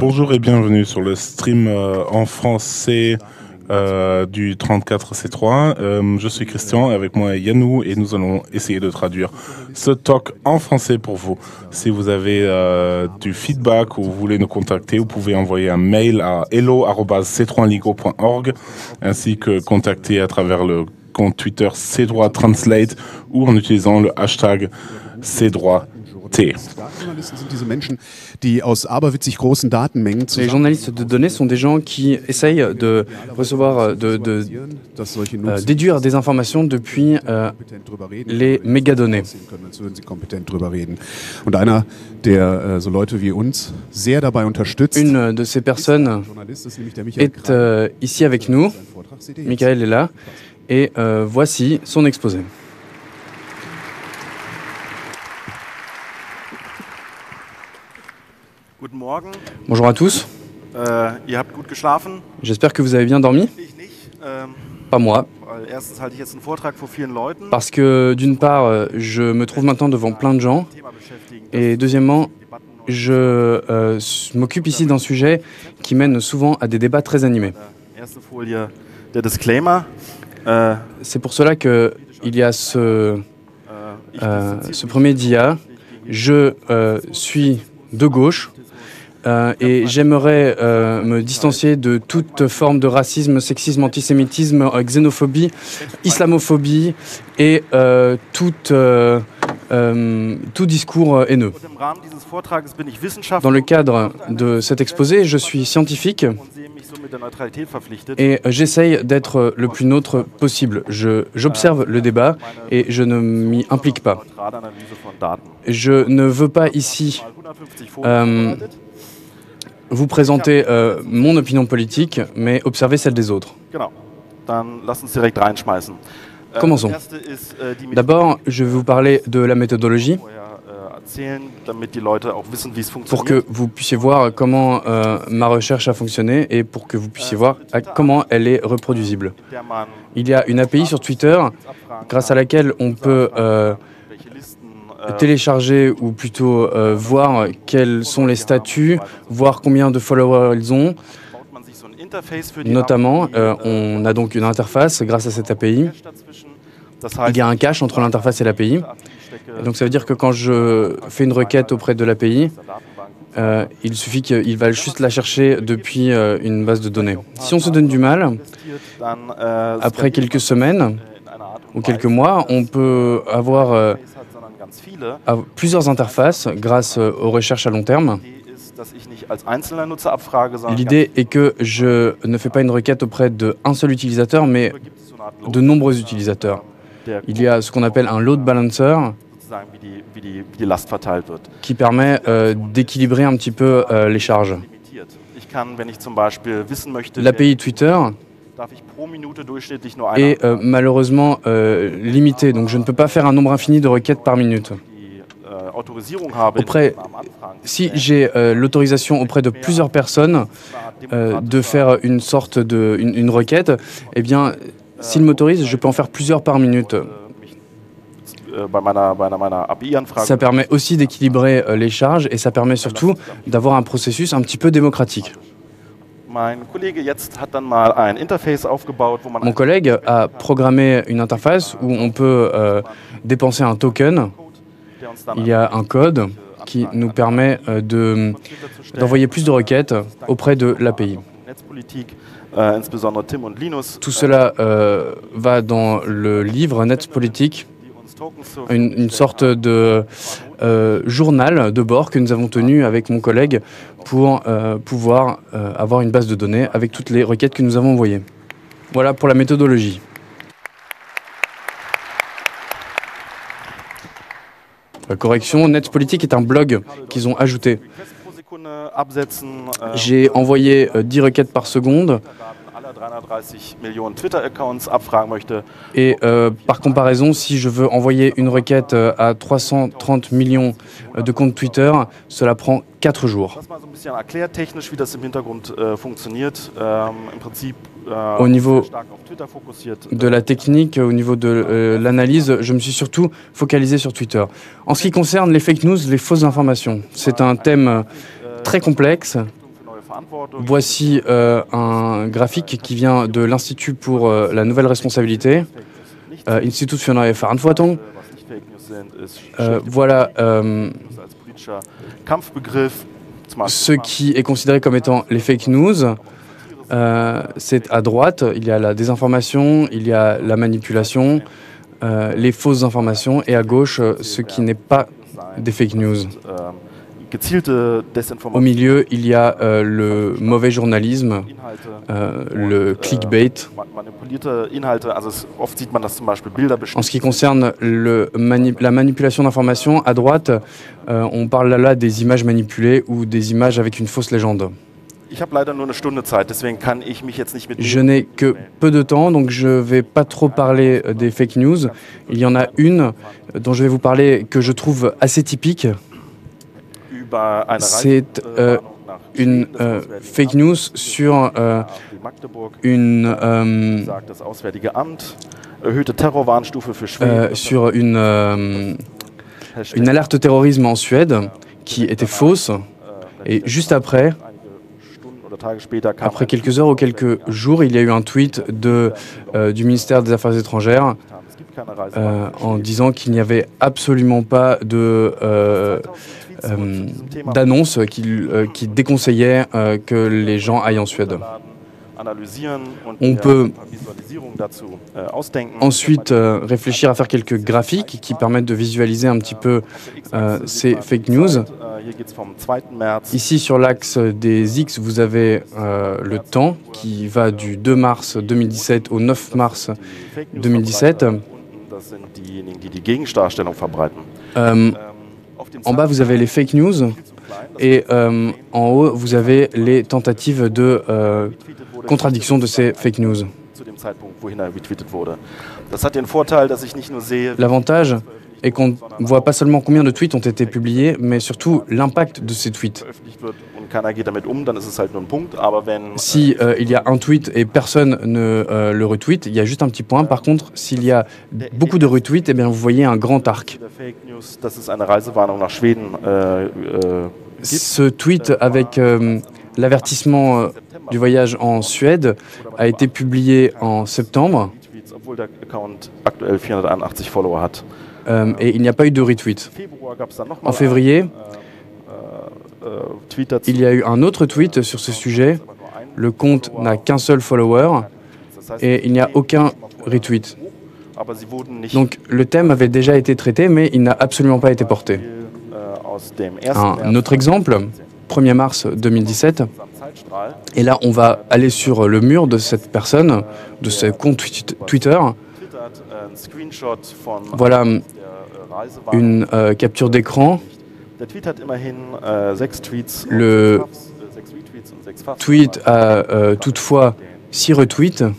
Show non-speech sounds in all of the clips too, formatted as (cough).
Bonjour et bienvenue sur le stream euh, en français euh, du 34C3. Euh, je suis Christian, avec moi Yannou, et nous allons essayer de traduire ce talk en français pour vous. Si vous avez euh, du feedback ou vous voulez nous contacter, vous pouvez envoyer un mail à hello.c3ligo.org ainsi que contacter à travers le compte Twitter C3 Translate ou en utilisant le hashtag C3 T. Les journalistes de données sont des gens qui essayent de recevoir, de, de euh, déduire des informations depuis euh, les mégadonnées. Äh, Une de ces personnes est euh, ici avec nous. Michael est là. Et euh, voici son exposé. Bonjour à tous. Äh. J'espère que vous avez bien dormi. Ähm, Pas moi. Parce que d'une part, euh, je me trouve maintenant devant plein de gens. Et deuxièmement, je euh, m'occupe ici d'un sujet qui mène souvent à des débats très animés. Disclaimer. Äh, C'est pour cela qu'il y a ce, äh, euh, ce premier dia. Je euh, suis de gauche euh, et j'aimerais euh, me distancier de toute forme de racisme, sexisme, antisémitisme, euh, xénophobie, islamophobie et euh, tout discours haineux. Dans le cadre de cet exposé, je suis scientifique et j'essaye d'être le plus neutre possible. J'observe le débat et je ne m'y implique pas. Je ne veux pas ici vous présenter euh, mon opinion politique, mais observer celle des autres. Genau. Dann lass uns direkt reinschmeißen. Äh, Commençons. äh, D'abord, je vais vous parler de la méthodologie äh, pour que vous puissiez voir comment euh, ma recherche a fonctionné et pour que vous puissiez voir à- comment elle est reproduisible. Il y a une API sur Twitter grâce à laquelle on peut euh, äh, télécharger ou plutôt euh, voir quels sont les statuts, voir combien de followers ils ont. Notamment, euh, on a donc une interface grâce à cette API. Il y a un cache entre l'interface et l'API. Donc ça veut dire que quand je fais une requête auprès de l'API, euh, il suffit qu'il va juste la chercher depuis euh, une base de données. Si on se donne du mal, après quelques semaines ou quelques mois, on peut avoir av- plusieurs interfaces grâce euh, aux recherches à long terme. L'idée est que je ne fais pas une requête auprès d'un seul utilisateur, mais de nombreux utilisateurs. Il y a ce qu'on appelle un load balancer qui permet euh, d'équilibrer un petit peu euh, les charges. L'API Twitter est euh, malheureusement euh, limitée, donc je ne peux pas faire un nombre infini de requêtes par minute. äh, Auprès- Si j'ai euh, l'autorisation auprès de plusieurs personnes de faire une sorte de une, une requête, eh bien, s'il m'autorise, je peux en faire plusieurs par minute. äh, äh, Ça permet aussi d'équilibrer les charges et ça permet surtout d'avoir un processus un petit peu démocratique. Mon collègue a programmé une interface où on peut euh, dépenser un token. Il y a un code qui nous permet euh, de d'envoyer plus de requêtes auprès de l'API. Linus, Tout cela euh, va dans le livre Netzpolitik, une, une sorte de euh, journal de bord que nous avons tenu avec mon collègue pour euh, pouvoir euh, avoir une base de données avec toutes les requêtes que nous avons envoyées. Voilà pour la méthodologie. Euh, correction, Netzpolitik est un blog qu'ils ont ajouté. J'ai envoyé euh, 10 requêtes par seconde. Daten aller 330 Millionen Twitter-Accounts abfragen möchte, Et euh, par comparaison, si je veux envoyer une requête euh, à 330 millions euh, de comptes Twitter, cela prend 4 jours. äh. Ähm, äh, Au niveau. De la technique, au niveau de euh, l'analyse, je me suis surtout focalisé sur Twitter. En ce qui concerne les fake news, les fausses informations, c'est un thème très complexe. Voici euh, un graphique qui vient de l'Institut pour euh, la nouvelle responsabilité, euh, Institut für neue Verantwortung. Äh, schlechte voilà ce qui est considéré comme étant les fake news. C'est à droite, il y a la désinformation, il y a la manipulation, les fausses informations, et à gauche, ce qui n'est pas des fake news. Au milieu, il y a euh, le mauvais journalisme, euh, le clickbait. Beispiel Bilder En ce qui concerne le mani- la manipulation d'informations, à droite, euh, on parle là, des images manipulées ou des images avec une fausse légende. Je n'ai que peu de temps, donc je ne vais pas trop parler des fake news. Il y en a une dont je vais vous parler que je trouve assez typique. Eine C'est euh, nach une euh, fake news sur euh, une, euh, euh, sur euh, alerte terrorisme en Suède qui était fausse. äh, Et juste après, après quelques heures ou quelques jours, il y a eu un tweet de, euh, du ministère des Affaires étrangères euh, en disant qu'il n'y avait absolument pas de, euh, 2000 Tweets euh, wurden zu diesem Thema d'annonce qui, euh, qui déconseillait euh, que les gens aillent en Suède. On peut äh. Ensuite, euh, réfléchir à faire quelques graphiques qui permettent de visualiser un petit peu euh, ces fake news. Äh, Hier geht's vom 2. März Ici, sur l'axe des X, vous avez euh, le temps qui va du 2 mars 2017 au 9 mars. die Fake News 2017. En bas, vous avez les fake news et euh, en haut, vous avez les tentatives de euh, contradiction de ces fake news. er L'avantage est qu'on ne voit pas seulement combien de tweets ont été publiés, mais surtout l'impact de ces tweets. Keiner geht damit um, dann ist es halt nur ein Punkt. Aber wenn Si euh, il y a un tweet et personne ne euh, le retweet, il y a juste un petit point. Par contre, s'il y a beaucoup de retweets, eh bien, vous voyez un grand arc. äh, äh, Ce tweet avec euh, l'avertissement euh, du voyage en Suède a été publié en septembre Tweets, obwohl der Account aktuell 481 Follower hat. et il n'y a pas eu de retweet. En février, äh. Il y a eu un autre tweet sur ce sujet. Le compte n'a qu'un seul follower et il n'y a aucun retweet. Donc le thème avait déjà été traité, mais il n'a absolument pas été porté. aus dem 1. Un autre exemple, 1er mars 2017, am Zeitstrahl et là on va aller sur le mur de cette personne, de ce compte twi- Twitter. Voilà une euh, capture d'écran. Der Tweet hat immerhin äh, sechs Tweets und Le äh. Tweet a euh, toutefois 6 retweets. Äh.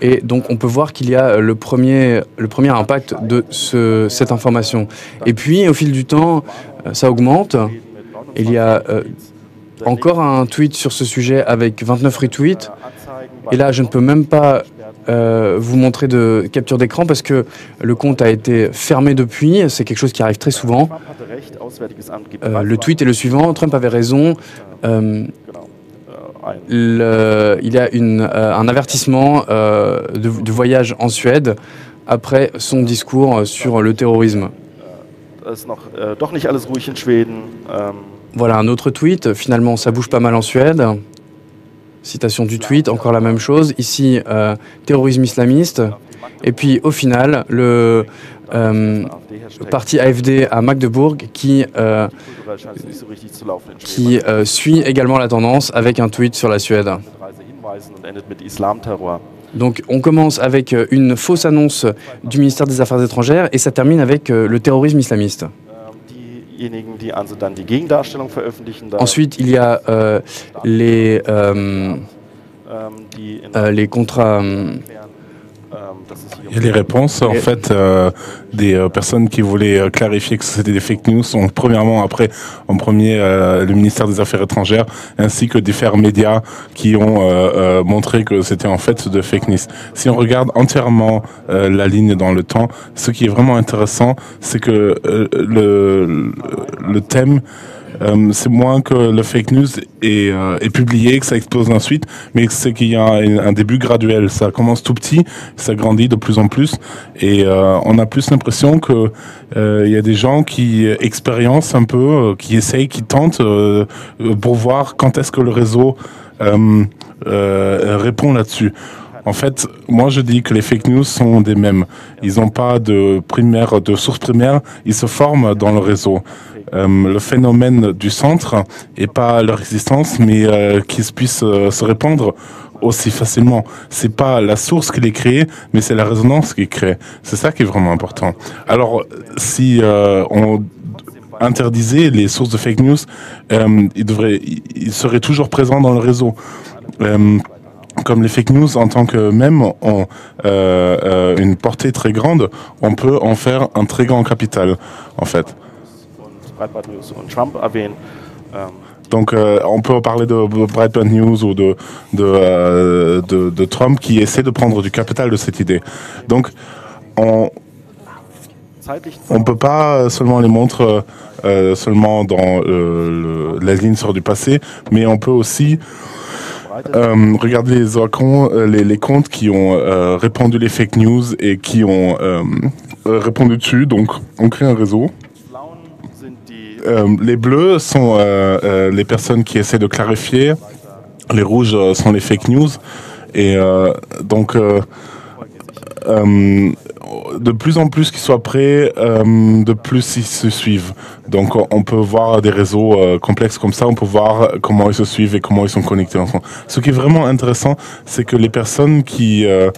Et donc on peut voir qu'il y a le premier, le premier impact de ce- cette information. Et puis au fil du temps, euh, ça augmente. Il y a euh, encore un tweet sur ce sujet avec 29 retweets. Et là, je ne peux même pas euh, vous montrer de capture d'écran parce que le compte a été fermé depuis. C'est quelque chose qui arrive très souvent. Euh, le tweet est le suivant. Trump avait raison. Euh, il y a un avertissement de, de voyage en Suède après son discours sur le terrorisme. Voilà un autre tweet. Finalement, ça bouge pas mal en Suède. Citation du tweet, encore la même chose. Ici, euh, terrorisme islamiste. Et puis, au final, le euh, parti AFD à Magdebourg qui, euh, suit également la tendance avec un tweet sur la Suède. Donc, on commence avec une fausse annonce du ministère des Affaires étrangères et ça termine avec le terrorisme islamiste. Diejenigen, die also dann die Gegendarstellung veröffentlichen, da Ensuite, il y a euh, les, euh, ähm, euh, les contrats. euh, erklären, ähm, dass es hier Il y a les réponses en fait euh, des euh, personnes qui voulaient euh, clarifier que c'était des fake news sont premièrement après en premier euh, le ministère des Affaires étrangères ainsi que différents médias qui ont euh, euh, montré que c'était en fait de fake news. Si on regarde entièrement euh, la ligne dans le temps, ce qui est vraiment intéressant, c'est que euh, le, le thème c'est moins que le fake news est, euh, est publié, que ça explose ensuite, mais c'est qu'il y a un, début graduel. Ça commence tout petit, ça grandit de plus en plus, et euh, on a plus l'impression que euh, il y a des gens qui expériencent un peu, euh, qui essayent, qui tentent euh, euh, pour voir quand est-ce que le réseau euh, euh, répond là-dessus. En fait, moi je dis que les fake news sont des mêmes. Ils n'ont pas de primaire, de source primaire. Ils se forment dans le réseau. Euh, le phénomène du centre et pas leur existence, mais euh, qu'ils puissent euh, se répandre aussi facilement. C'est pas la source qui les crée, mais c'est la résonance qui crée. C'est ça qui est vraiment important. Alors, si on interdisait les sources de fake news, ils devraient, ils seraient toujours présents dans le réseau. Comme les fake news en tant que même ont euh, euh, une portée très grande, on peut en faire un très grand capital, en fait. Ähm, Donc, euh, on peut parler de Breitbart News ou de, de, de, de Trump qui essaie de prendre du capital de cette idée. Donc, on on peut pas seulement les montrer seulement dans la ligne sur du passé, mais on peut aussi. Euh, regarder les, account- euh, les, comptes qui ont euh, répandu les fake news et qui ont euh, répondu dessus. Donc, on crée un réseau. Les bleus sont les personnes qui essaient de clarifier. Les rouges sont les fake news. Et donc, de plus en plus qu'ils soient prêts, euh, de plus ils se suivent. Donc, on- peut voir des réseaux euh, complexes comme ça, on peut voir comment ils se suivent et comment ils sont connectés ensemble. Ce qui est vraiment intéressant, c'est que les personnes qui euh,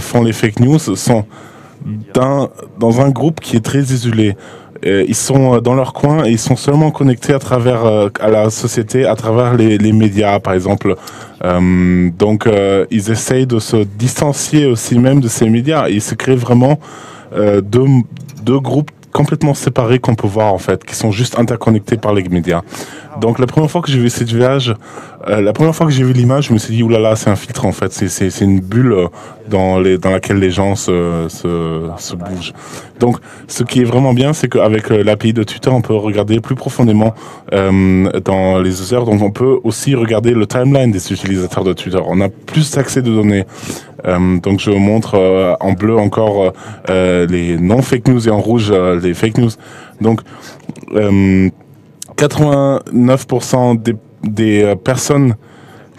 font les fake news sont d'un- dans un groupe qui est très isolé. Euh, ils sont euh, dans leur coin et ils sont seulement connectés à travers euh, à la société, à travers les, médias, par exemple. Donc, ils essayent de se distancier aussi même de ces médias. Ils se créent vraiment deux, deux groupes complètement séparés qu'on peut voir en fait, qui sont juste interconnectés par les médias. Donc la première fois que j'ai vu cette image, euh, la première fois que j'ai vu l'image, je me suis dit oulala, c'est un filtre en fait, c'est une bulle euh, dans les dans laquelle les gens se se, se bougent. Donc ce qui est vraiment bien, c'est qu'avec euh, l'API de Twitter, on peut regarder plus profondément euh, dans les users. Donc on peut aussi regarder le timeline des utilisateurs de Twitter. On a plus d'accès de données. Euh, donc je montre euh, en bleu encore euh, les non fake news et en rouge euh, les fake news. Donc 89% des, des euh, personnes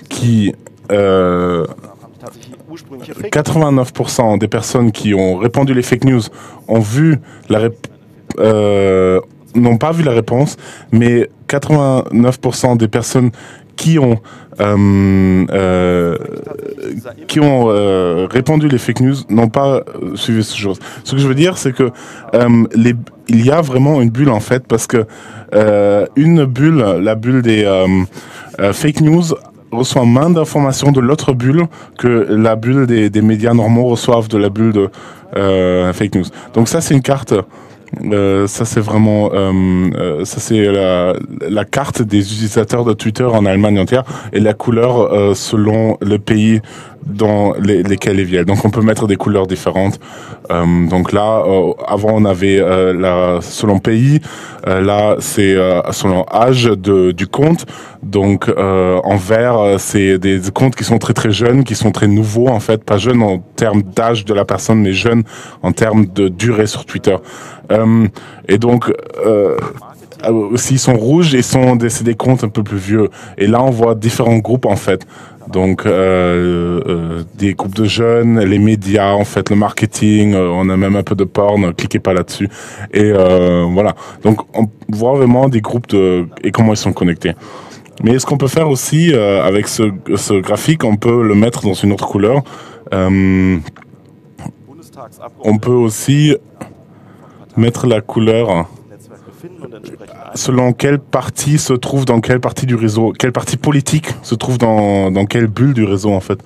qui euh, haben tatsächlich ursprüngliche Fake 89% des personnes qui ont répandu les fake news ont vu la euh, n'ont pas vu la réponse, mais 89% des personnes qui ont euh, euh, qui ont euh, répandu les fake news n'ont pas suivi ce chose. Ce que je veux dire, c'est que il y a vraiment une bulle en fait, parce que une bulle, la bulle des fake news, reçoit moins d'informations de l'autre bulle que la bulle des, médias normaux reçoivent de la bulle de fake news. Donc ça, c'est une carte. Euh, ça c'est vraiment euh, euh, ça c'est la, carte des utilisateurs de Twitter en Allemagne entière et la couleur euh, selon le pays dans les, lesquels ils viennent. Donc on peut mettre des couleurs différentes. Euh, donc là, euh, avant on avait euh, la, selon pays, euh, là c'est euh, selon âge de, du compte. Donc euh, en vert, c'est des comptes qui sont très très jeunes, qui sont très nouveaux en fait, pas jeunes en termes d'âge de la personne, mais jeunes en termes de durée sur Twitter. Et donc euh, euh, sont rouges, ils sont c'est des comptes un peu plus vieux. Et là, on voit différents groupes en fait. Donc euh, euh, des groupes de jeunes, les médias, en fait, le marketing. on a même un peu de porn. Cliquez pas là-dessus. Et voilà. Donc on voit vraiment des groupes de et comment ils sont connectés. Mais ce qu'on peut faire aussi avec ce, graphique, on peut le mettre dans une autre couleur. On peut aussi mettre la couleur selon quelle partie se trouve dans quelle partie du réseau, quelle partie politique se trouve dans, dans quelle bulle du réseau en fait.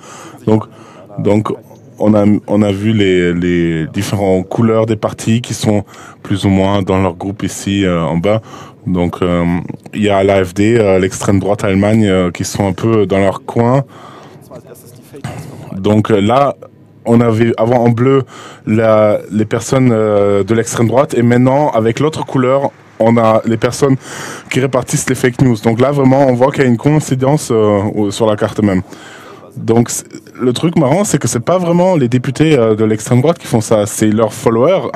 Donc, donc on a, on a vu les, les différentes couleurs des partis qui sont plus ou moins dans leur groupe ici euh, en bas. Donc euh, il y a l'AFD, euh, l'extrême droite Allemagne, qui sont un peu dans leur coin. Donc là, on avait avant en bleu la, les personnes de l'extrême droite et maintenant avec l'autre couleur, on a les personnes qui répartissent les fake news. Donc là, vraiment, on voit qu'il y a une coïncidence euh, sur la carte même. Donc le truc marrant, c'est que c'est pas vraiment les députés euh, de l'extrême droite qui font ça, c'est leurs followers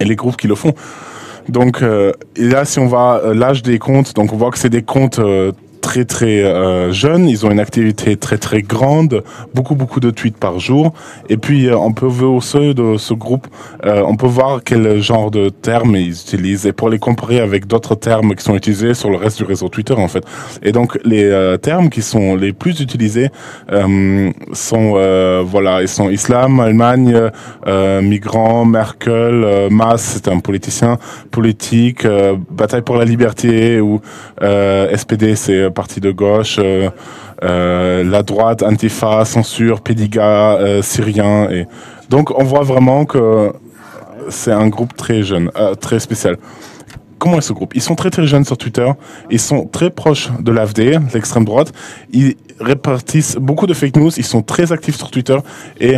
et les groupes qui le font. Donc euh, là, si on va l'âge des comptes, donc on voit que c'est des comptes très très euh, jeunes, ils ont une activité très très grande, beaucoup beaucoup de tweets par jour. Et puis euh, on peut voir au seuil de ce groupe, euh, on peut voir quel genre de termes ils utilisent et pour les comparer avec d'autres termes qui sont utilisés sur le reste du réseau Twitter en fait. Et donc les euh, termes qui sont les plus utilisés sont voilà, ils sont islam, Allemagne, migrants, Merkel, Mas, c'est un politicien politique, bataille pour la liberté ou SPD, c'est parti de gauche. euh, euh, la droite, Antifa, censure, Pédiga, euh, syrien. Et... Donc on voit vraiment que c'est un groupe très jeune, euh, très spécial. Comment est ce groupe? Ils sont très très jeunes sur Twitter, ils sont très proches de l'AFD, l'extrême droite, ils répartissent beaucoup de fake news, ils sont très actifs sur Twitter et,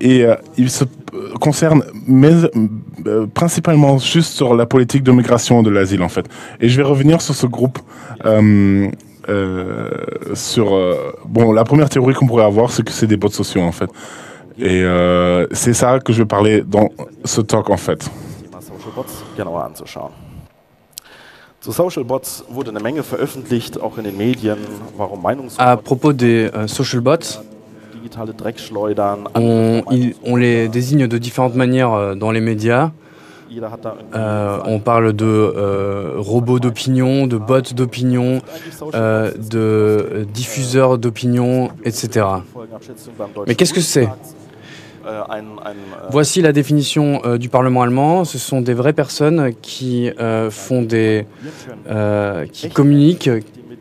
et euh, ils se euh, concernent euh, principalement juste sur la politique de migration de l'asile en fait. Et je vais revenir sur ce groupe. euh, euh, sur euh, bon la première théorie qu'on pourrait avoir c'est que c'est des bots sociaux en fait. Et euh, c'est ça que je vais parler dans ce talk en fait. À propos des euh, social bots, on, il- on les désigne de différentes manières euh, dans les médias. Euh, on parle de euh, robots d'opinion, de bots d'opinion, euh, de diffuseurs d'opinion, etc. Mais qu'est-ce que c'est Voici la définition euh, du Parlement allemand. Ce sont des vraies personnes qui euh, font des, euh, qui communiquent,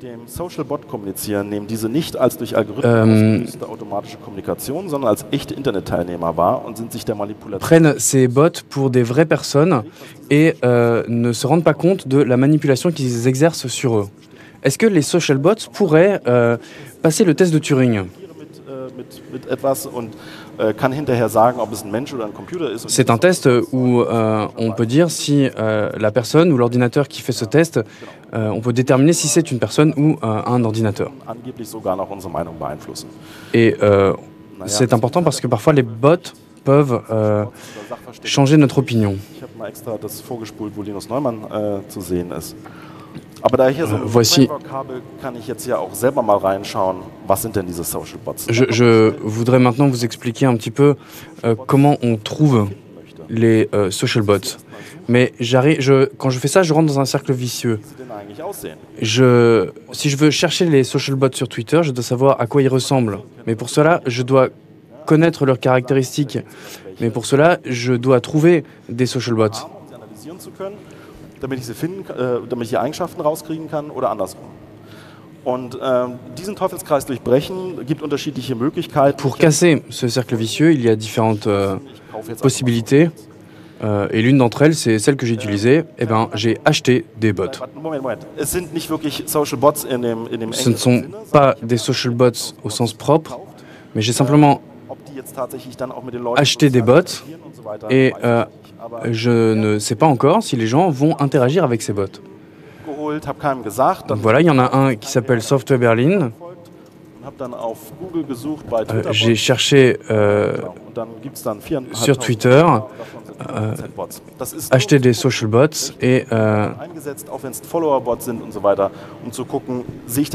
mit dem Social Bot kommunizieren, nehmen diese nicht als durch Algorithmen Ähm, automatische Kommunikation, sondern als echte Internetteilnehmer wahr und sind sich der Manipulation prennent ces bots pour des vraies personnes et euh, ne se rendent pas compte de la manipulation qu'ils exercent sur eux. Est-ce que les social bots pourraient euh, passer le test de Turing? Äh, mit, mit etwas und äh, C'est un test où euh, on peut dire si euh, la personne ou l'ordinateur qui fait ce test, euh, on peut déterminer si c'est une personne ou euh, un ordinateur. Et euh, c'est important parce que parfois les bots peuvent changer notre opinion. Voici- Social Bots? Je, je voudrais maintenant vous expliquer un petit peu euh, comment on trouve les euh, social bots. Mais je, quand je fais ça, je rentre dans un cercle vicieux. Je, si je veux chercher les social bots sur Twitter, je dois savoir à quoi ils ressemblent. Mais pour cela, je dois connaître leurs caractéristiques. Mais pour cela, je dois trouver des social bots. Damit ich sie finden, äh, damit ich die Eigenschaften rauskriegen kann oder andersrum. Und ähm, diesen Teufelskreis durchbrechen gibt unterschiedliche Möglichkeiten. Pour casser ce cercle vicieux, il y a différentes euh, possibilités. Euh, et l'une d'entre elles, c'est celle que j'ai utilisée. Eh ben, j'ai acheté des bots. Ce ne sont pas des social bots au sens propre, mais j'ai simplement acheté des bots et euh, je ne sais pas encore si les gens vont interagir avec ces bots. Donc voilà, il y en a un qui s'appelle Software Berlin. Euh, j'ai cherché euh, und dann gibt es dann 4.500 sur Twitter, davon sind 100% Bots. Das ist acheté nur des social bots et euh,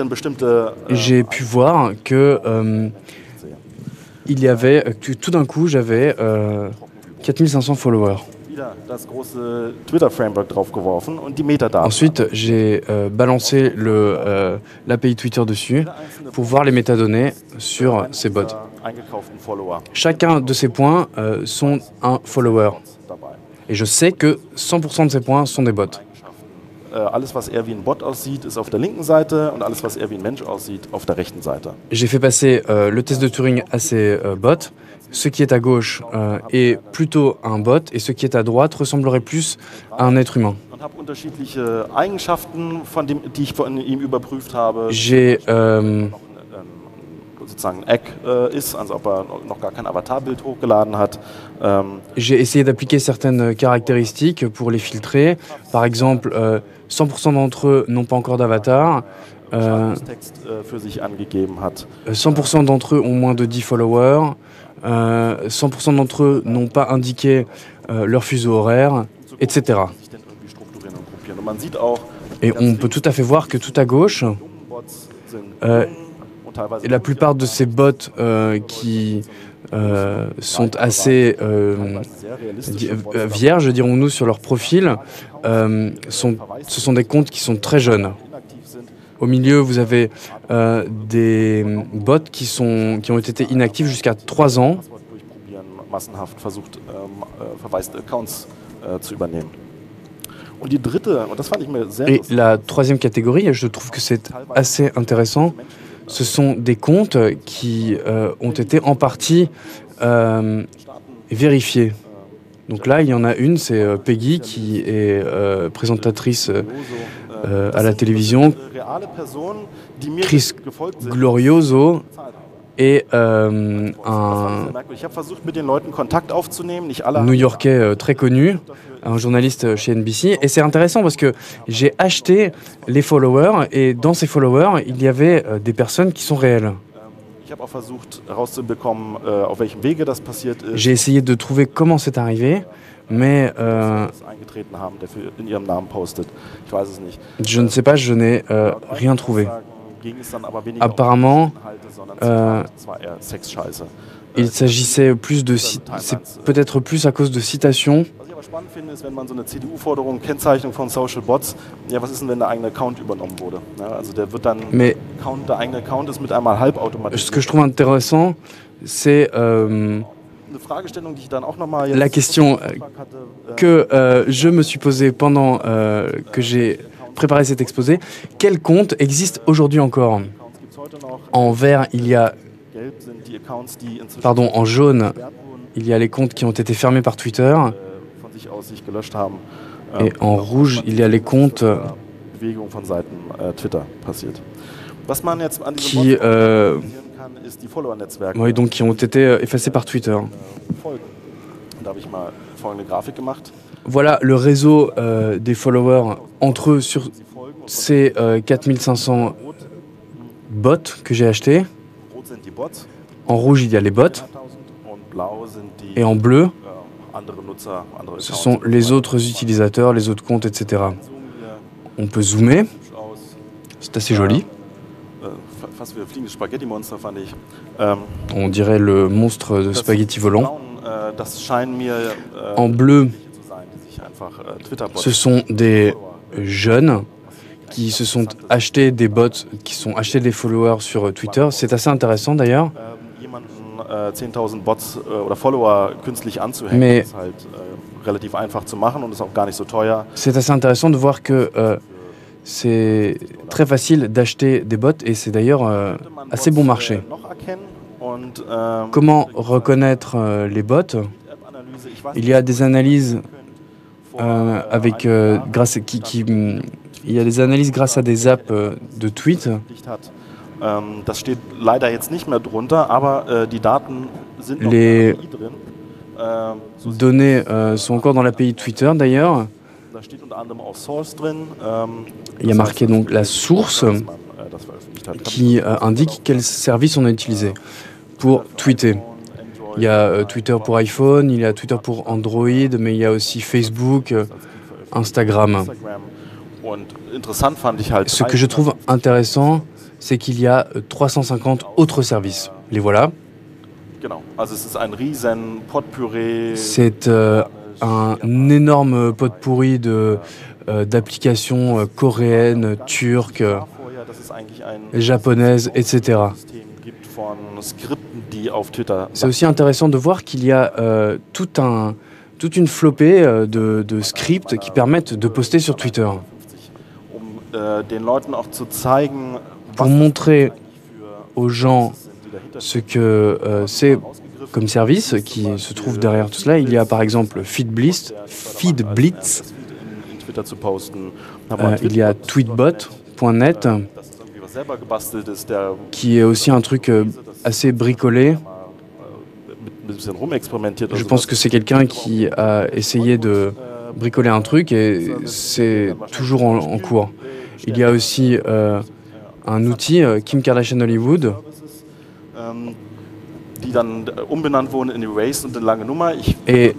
um bestimmte äh, j'ai pu voir que euh, il y avait, que tout d'un coup, j'avais euh, 4500 followers. Ensuite, j'ai euh, balancé euh, l'API Twitter dessus pour voir les métadonnées sur ces bots. Chacun de ces points euh, sont un follower. Et je sais que 100% de ces points sont des bots. J'ai fait passer euh, le test de Turing à ces euh, bots. Ce qui est à gauche euh, est plutôt un bot et ce qui est à droite ressemblerait plus à un être humain. J'ai ähm, äh, er. Ähm, J'ai essayé d'appliquer certaines caractéristiques pour les filtrer. Par exemple, 100% d'entre eux n'ont pas encore d'avatar. Euh, Text äh. 100% d'entre eux ont moins de 10 followers. Euh, 100% d'entre eux n'ont pas indiqué euh, leur fuseau horaire, etc. Et on peut tout à fait voir que tout à gauche, Euh, la plupart de ces bots euh, qui euh, sont assez euh, euh, vierges, dirons-nous, sur leur profil, euh, sont, ce sont des comptes qui sont très jeunes. Au milieu, vous avez des bots qui, sont, qui ont été inactifs jusqu'à 3 ans. Ähm, äh, äh, Et la troisième catégorie, et je trouve que c'est assez intéressant, ce sont des comptes qui euh, ont été en partie euh, vérifiés. Donc là, il y en a une, c'est euh, Peggy, qui est euh, présentatrice à la télévision, Chris. Glorioso. Et euh, un New-Yorkais euh, très connu, un journaliste chez NBC. Et c'est intéressant parce que j'ai acheté les followers et dans ces followers, il y avait euh, des personnes qui sont réelles. Ähm, äh. J'ai essayé de trouver comment c'est arrivé, mais euh, je ne sais pas, je n'ai euh, rien trouvé. Apparemment, äh, Sexscheiße. Il s'agissait plus de... ci- C'est peut-être plus à cause de citations. Mais ce que je trouve intéressant, c'est euh, la question euh, que euh, je me suis posée pendant euh, que j'ai préparé cet exposé. Quel compte existe aujourd'hui encore? En vert, il y a, pardon, en jaune, il y a les comptes qui ont été fermés par Twitter. Et en rouge, il y a les comptes äh, qui, euh, Follower-Netzwerke ouais, donc qui ont été euh, effacés par Twitter. Voilà le réseau euh, des followers entre eux sur ces euh, 4500 rot, bots que j'ai achetés. En rouge, il y a les bots. 1000 und blau sind die Et en bleu, ce sont les autres utilisateurs, les autres comptes, etc. On peut zoomer, c'est assez joli. On dirait le monstre de spaghetti volant. Äh, äh, En bleu, ce sont des jeunes qui se sont achetés des bots, qui sont achetés des followers sur euh, Twitter. C'est assez intéressant d'ailleurs. jemanden äh, 10.000 Bots äh, Mais- äh. C'est assez intéressant de voir que euh, c'est très facile d'acheter des bots et c'est d'ailleurs euh, assez bon marché. ähm, Comment reconnaître euh, les bots? Il y a des analyses euh, avec euh, grâce qui, qui, hum, il y a des analyses grâce à des apps euh, de tweets. Les- Données sont encore dans l'API Twitter d'ailleurs. Ähm, Il y a marqué donc la source äh, qui indique quel service on a utilisé pour tweeter. Il y a euh, Twitter pour iPhone, il y a Twitter pour Android, mais il y a aussi Facebook, euh, Instagram. Ce que je trouve intéressant, c'est qu'il y a euh, 350 autres services. Les voilà. C'est euh, un énorme pot pourri de, euh, d'applications euh, coréennes, turques, euh, japonaises, etc. C'est aussi intéressant de voir qu'il y a euh, tout un, toute une flopée euh, de, de scripts qui permettent de poster sur Twitter. 50 äh, pour montrer aux gens ce que euh, c'est comme service qui se trouve derrière tout cela. Il y a par exemple FeedBlitz, FeedBlitz euh, il y a Tweetbot, tweetbot.net qui est aussi un truc euh, assez bricolé. Je pense que c'est quelqu'un qui a essayé de bricoler un truc et c'est toujours en, en cours. Il y a aussi euh, un outil, euh, Kim Kardashian Hollywood, ähm, äh, Et-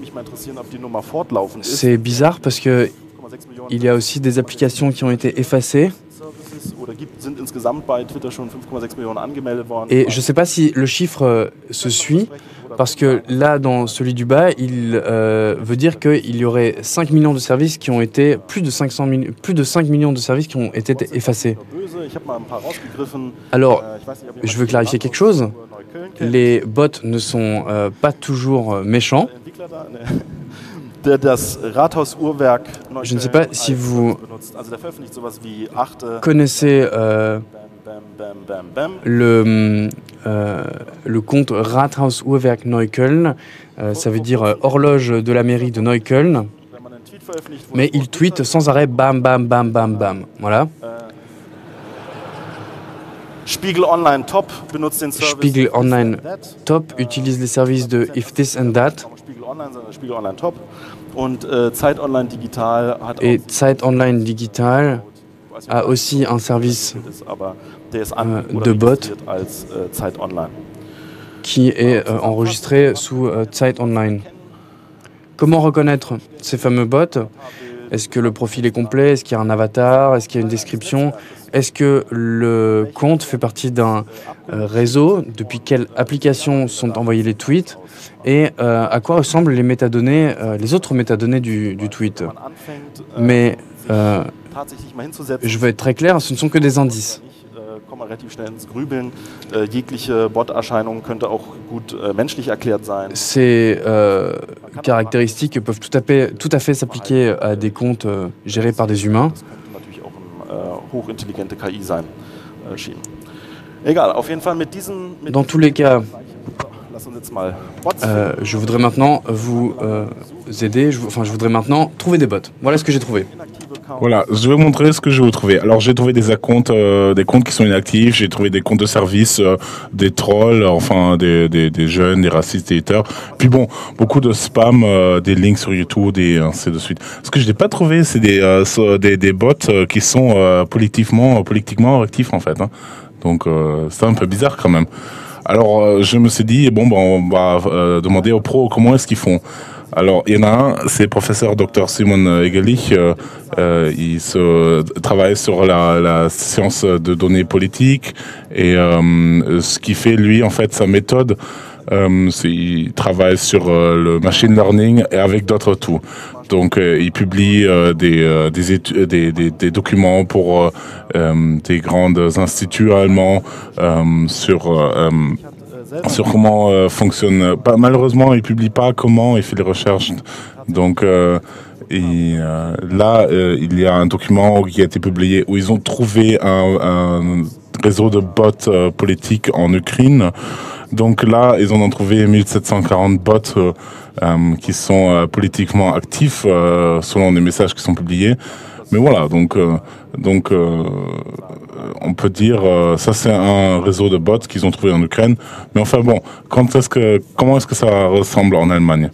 c'est bizarre parce que 5,6 Millionen il y a aussi des applications qui ont été effacées Services oder gibt, sind insgesamt bei Twitter schon 5,6 Millionen angemeldet worden. et je ne sais pas si le chiffre euh, se suit parce que là dans celui du bas il euh, veut dire qu'il y aurait 5 millions de services qui ont été plus de 500 000 plus de 5 millions de services qui ont été effacés. Alors Äh, je veux clarifier quelque chose. Les bots ne sont euh, pas toujours méchants. (laughs) Je ne sais pas si vous Connaissez euh, le, euh, le compte Rathaus Uhrwerk Neukölln, euh, ça veut dire horloge de la mairie de Neukölln, mais il tweet sans arrêt bam bam bam bam bam. Voilà. Spiegel Online Top. Spiegel Online. Top utilise les services de If This and That Online, sondern Spiegel Online Top. Und äh, Zeit Online Digital hat et Zeit Online a aussi un service oder de Bot. äh, qui est euh, enregistré sous euh, Zeit Online. Comment reconnaître ces fameux bots? Est-ce que le profil est complet? Est-ce qu'il y a un avatar? Est-ce qu'il y a une description? Est-ce que le compte fait partie d'un euh, réseau? Depuis quelle application sont envoyés les tweets? Et euh, à quoi ressemblent les métadonnées, euh, les autres métadonnées du, tweet? Mais je veux être très clair, ce ne sont que des indices. Äh, komme relativ schnell ins Grübeln. Äh, jegliche Bot-Erscheinung könnte auch gut äh, menschlich erklärt sein. Ces euh, caractéristiques peuvent tout à fait, tout à fait s'appliquer à des comptes euh, gérés par des humains. Das könnte natürlich auch eine hochintelligente KI sein, schienen. Egal, auf jeden Fall mit diesen. Mit Dans tous les cas, euh, je voudrais maintenant vous euh, aider, je, enfin je voudrais maintenant trouver des bots. Voilà ce que j'ai trouvé. Voilà, je vais vous montrer ce que je vais trouver. Alors j'ai trouvé des comptes, euh, des comptes qui sont inactifs, j'ai trouvé des comptes de service, euh, des trolls, enfin des, des, des jeunes, des racistes, des haters. Puis bon, beaucoup de spam, euh, des links sur YouTube, et ainsi de suite. Ce que je n'ai pas trouvé, c'est des, des, des bots qui sont politiquement, politiquement actifs en fait. hein. Donc c'est un peu bizarre quand même. Alors je me suis dit bon, ben, on va demander aux pros comment est-ce qu'ils font. Alors, il y en a un, c'est professeur Dr Simon Egelich. euh, euh, il travaille sur la, science de données politiques et euh, ce qui fait lui en fait sa méthode. Euh, il travaille sur euh, le machine learning et avec d'autres tools. Donc, euh, il publie euh, des, euh, des, documents pour euh, euh, des grands instituts allemands euh, sur euh, sur comment euh, fonctionne. Pas, malheureusement, il publie pas comment il fait les recherches. Donc euh, euh, là, euh, il y a un document qui a été publié où ils ont trouvé un, un réseau de bots euh, politiques en Ukraine. Donc là, ils en ont trouvé 1740 bots euh, euh, qui sont euh, politiquement actifs euh, selon les messages qui sont publiés. Mais voilà, donc euh, donc euh, on peut dire euh, ça c'est un réseau de bots qu'ils ont trouvé en Ukraine. Mais enfin bon, quand est-ce que comment est-ce que ça ressemble en Allemagne?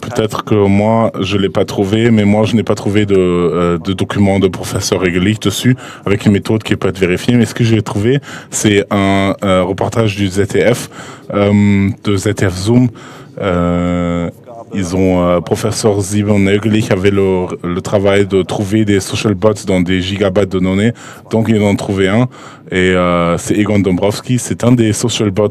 Peut-être que moi je l'ai pas trouvé, mais moi je n'ai pas trouvé de, euh, de document de professeur Egelich dessus avec une méthode qui peut être vérifiée. Mais ce que j'ai trouvé, c'est un, euh, reportage du ZDF, euh, de ZDF Zoom. Euh, ils ont euh, professeur Simon Egelich avait le, le travail de trouver des social bots dans des gigabytes de données, donc ils en ont trouvé un. Et euh, c'est Egon Dombrowski, c'est un des social bots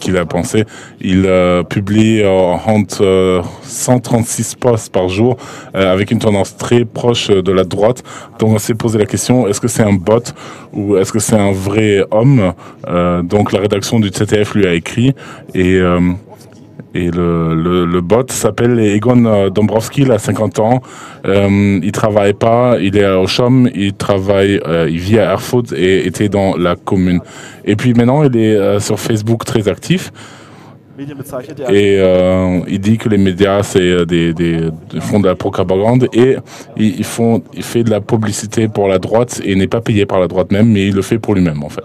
qu'il a pensé. Il euh, publie euh, entre euh, 136 posts par jour euh, avec une tendance très proche de la droite. Donc on s'est posé la question est-ce que c'est un bot ou est-ce que c'est un vrai homme? Euh, Donc la rédaction du CTF lui a écrit et euh, Et le, le, le bot s'appelle Egon Dombrovski, il a 50 ans. Euh, il travaille pas, il est au chôme, il travaille, euh, il vit à Erfurt et était dans la commune. Et puis maintenant, il est euh, sur Facebook très actif. Et euh, il dit que les médias c'est euh, des, des, font de la propagande et ils font, il fait de la publicité pour la droite et n'est pas payé par la droite même, mais il le fait pour lui-même en fait.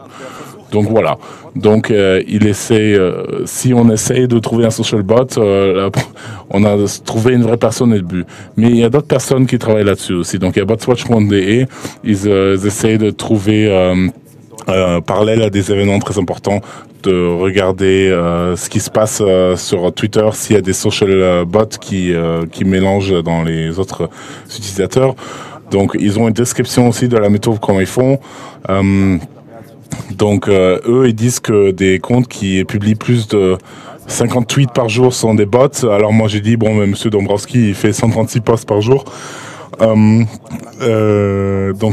Donc voilà. Donc euh, il essaie, euh, si on essaye de trouver un social bot, euh, (laughs) on a trouvé une vraie personne et le but. Mais il y a d'autres personnes qui travaillent là-dessus aussi. Donc il y a botswatch.de, ils, ils essayent de trouver euh, parallèle à des événements très importants, de regarder euh, ce qui se passe euh, sur Twitter, s'il y a des social bots qui, qui mélangent dans les autres utilisateurs. Donc ils ont une description aussi de la méthode comment ils font. Donc eux, ils disent que des comptes qui publient plus de 50 tweets par jour sont des bots. Alors moi j'ai dit, bon, mais Monsieur Dombrowski, il fait 136 posts par jour. donc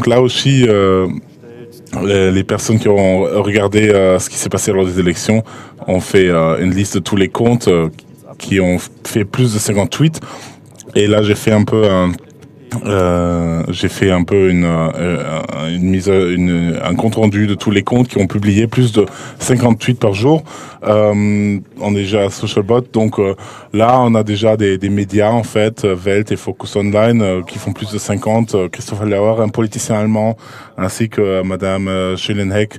là aussi les, les, personnes qui ont regardé euh, ce qui s'est passé lors des élections ont fait euh, une liste de tous les comptes euh, qui ont fait plus de 58. Et là, j'ai fait un peu un, euh, j'ai fait un peu une, euh, une mise, une, un compte rendu de tous les comptes qui ont publié plus de 58 par jour. Euh, on est déjà à Socialbot, donc euh, là on a déjà des, des, médias en fait, Welt et Focus Online, qui font plus de 50. Christophe Lauer, un politicien allemand, ainsi que Madame Schellenheck.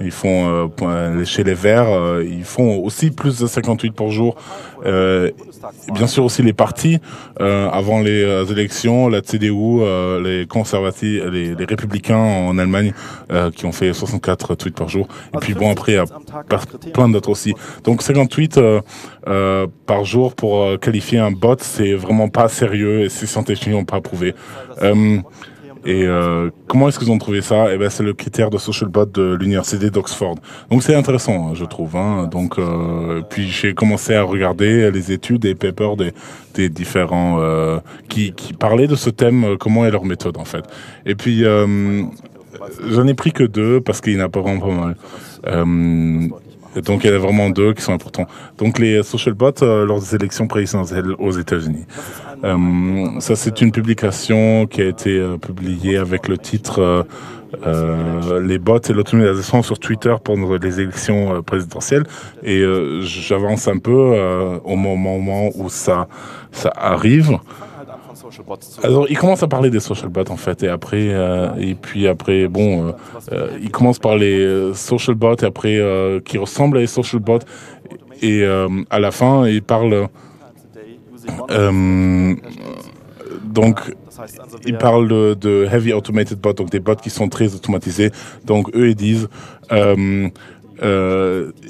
Ils font euh, chez les Verts, euh, ils font aussi plus de 58 par jour. Euh, bien sûr aussi les partis avant les élections, la CDU, les conservatifs, les, les, républicains en Allemagne qui ont fait 64 tweets par jour. Et puis bon après il y a plein d'autres aussi. Donc 58 par jour pour qualifier un bot, c'est vraiment pas sérieux et ces scientifiques n'ont pas prouvé. Et euh, comment est-ce qu'ils ont trouvé ça? Eh ben, c'est le critère de social bot de l'université d'Oxford. Donc c'est intéressant, hein, je trouve. Hein. Donc euh, puis j'ai commencé à regarder les études et papers des, des différents euh, qui, qui parlaient de ce thème, euh, comment est leur méthode en fait. Et puis euh, j'en ai pris que deux parce qu'il n'y en a pas vraiment pas mal. Euh, donc il y en a vraiment deux qui sont importants. Donc les social bots lors des élections présidentielles aux États-Unis. Euh, ça c'est une publication qui a été euh, publiée avec le titre euh, les bots et l'automatisation sur Twitter pendant les élections présidentielles. Et j'avance un peu au moment où ça ça arrive. Alors, il commence à parler des social bots en fait, et après, et puis après, bon, il commence par les social bots, et après, qui ressemblent à les social bots, et à la fin, il parle. Euh, donc, il parle de, heavy automated bots, donc des bots qui sont très automatisés. Donc, eux, ils disent.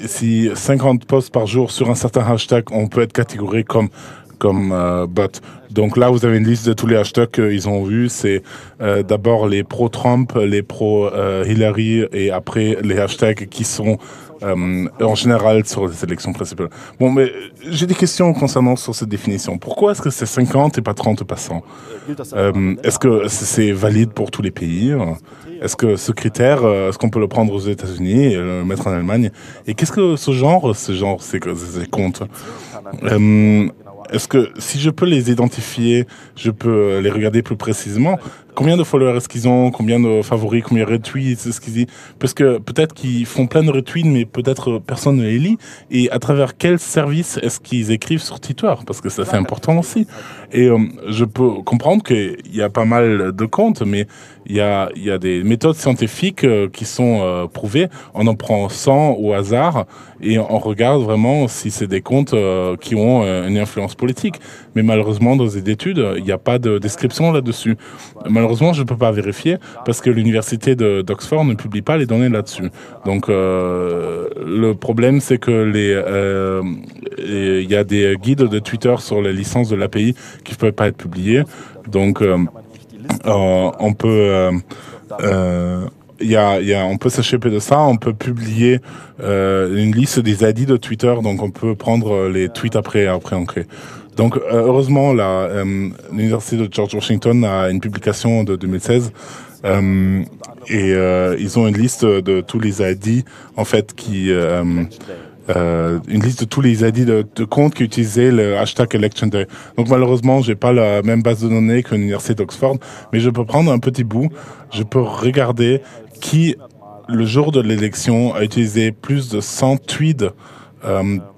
si 50 posts par jour sur un certain hashtag, on peut être catégorique comme comme euh, bot. Donc là, vous avez une liste de tous les hashtags qu'ils ont vus. C'est euh, d'abord les pro-Trump, les pro-Hillary euh, et après les hashtags qui sont euh, en général sur les élections principales. Bon, mais j'ai des questions concernant sur cette définition. Pourquoi est-ce que c'est 50 et pas 30 passants euh, Est-ce que c'est valide pour tous les pays Est-ce que ce critère, euh, est-ce qu'on peut le prendre aux États-Unis et le mettre en Allemagne Et qu'est-ce que ce genre, ce genre, c'est ces comptes euh, est-ce que si je peux les identifier, je peux les regarder plus précisément Combien de followers est-ce qu'ils ont? Combien de favoris? Combien de retweets ce qu'ils disent Parce que peut-être qu'ils font plein de retweets, mais peut-être personne ne les lit. Et à travers quel service est-ce qu'ils écrivent sur Twitter? Parce que ça c'est important aussi. Et euh, je peux comprendre qu'il y a pas mal de comptes, mais il y a, y a des méthodes scientifiques euh, qui sont euh, prouvées. On en prend 100 au hasard et on regarde vraiment si c'est des comptes euh, qui ont euh, une influence politique. Mais malheureusement, dans les études, il n'y a pas de description là-dessus. Malheureusement, je ne peux pas vérifier parce que l'université d'Oxford ne publie pas les données là-dessus. Donc, euh, le problème, c'est que euh, il y a des guides de Twitter sur les licences de l'API qui ne peuvent pas être publiés. Donc, euh, on peut y a, y a, on peut s'échapper de ça, on peut publier une liste des ID de Twitter, donc on peut prendre les tweets après après on crée. Donc euh, heureusement, euh, l'université de George Washington a une publication de 2016 euh, et ils ont une liste de tous les ID en fait qui une liste de tous les ID de, de qui utilisaient le hashtag Election Day. Donc malheureusement, j'ai pas la même base de données que l'université d'Oxford, mais je peux prendre un petit bout, je peux regarder qui, le jour de l'élection, a utilisé plus de 100 tweets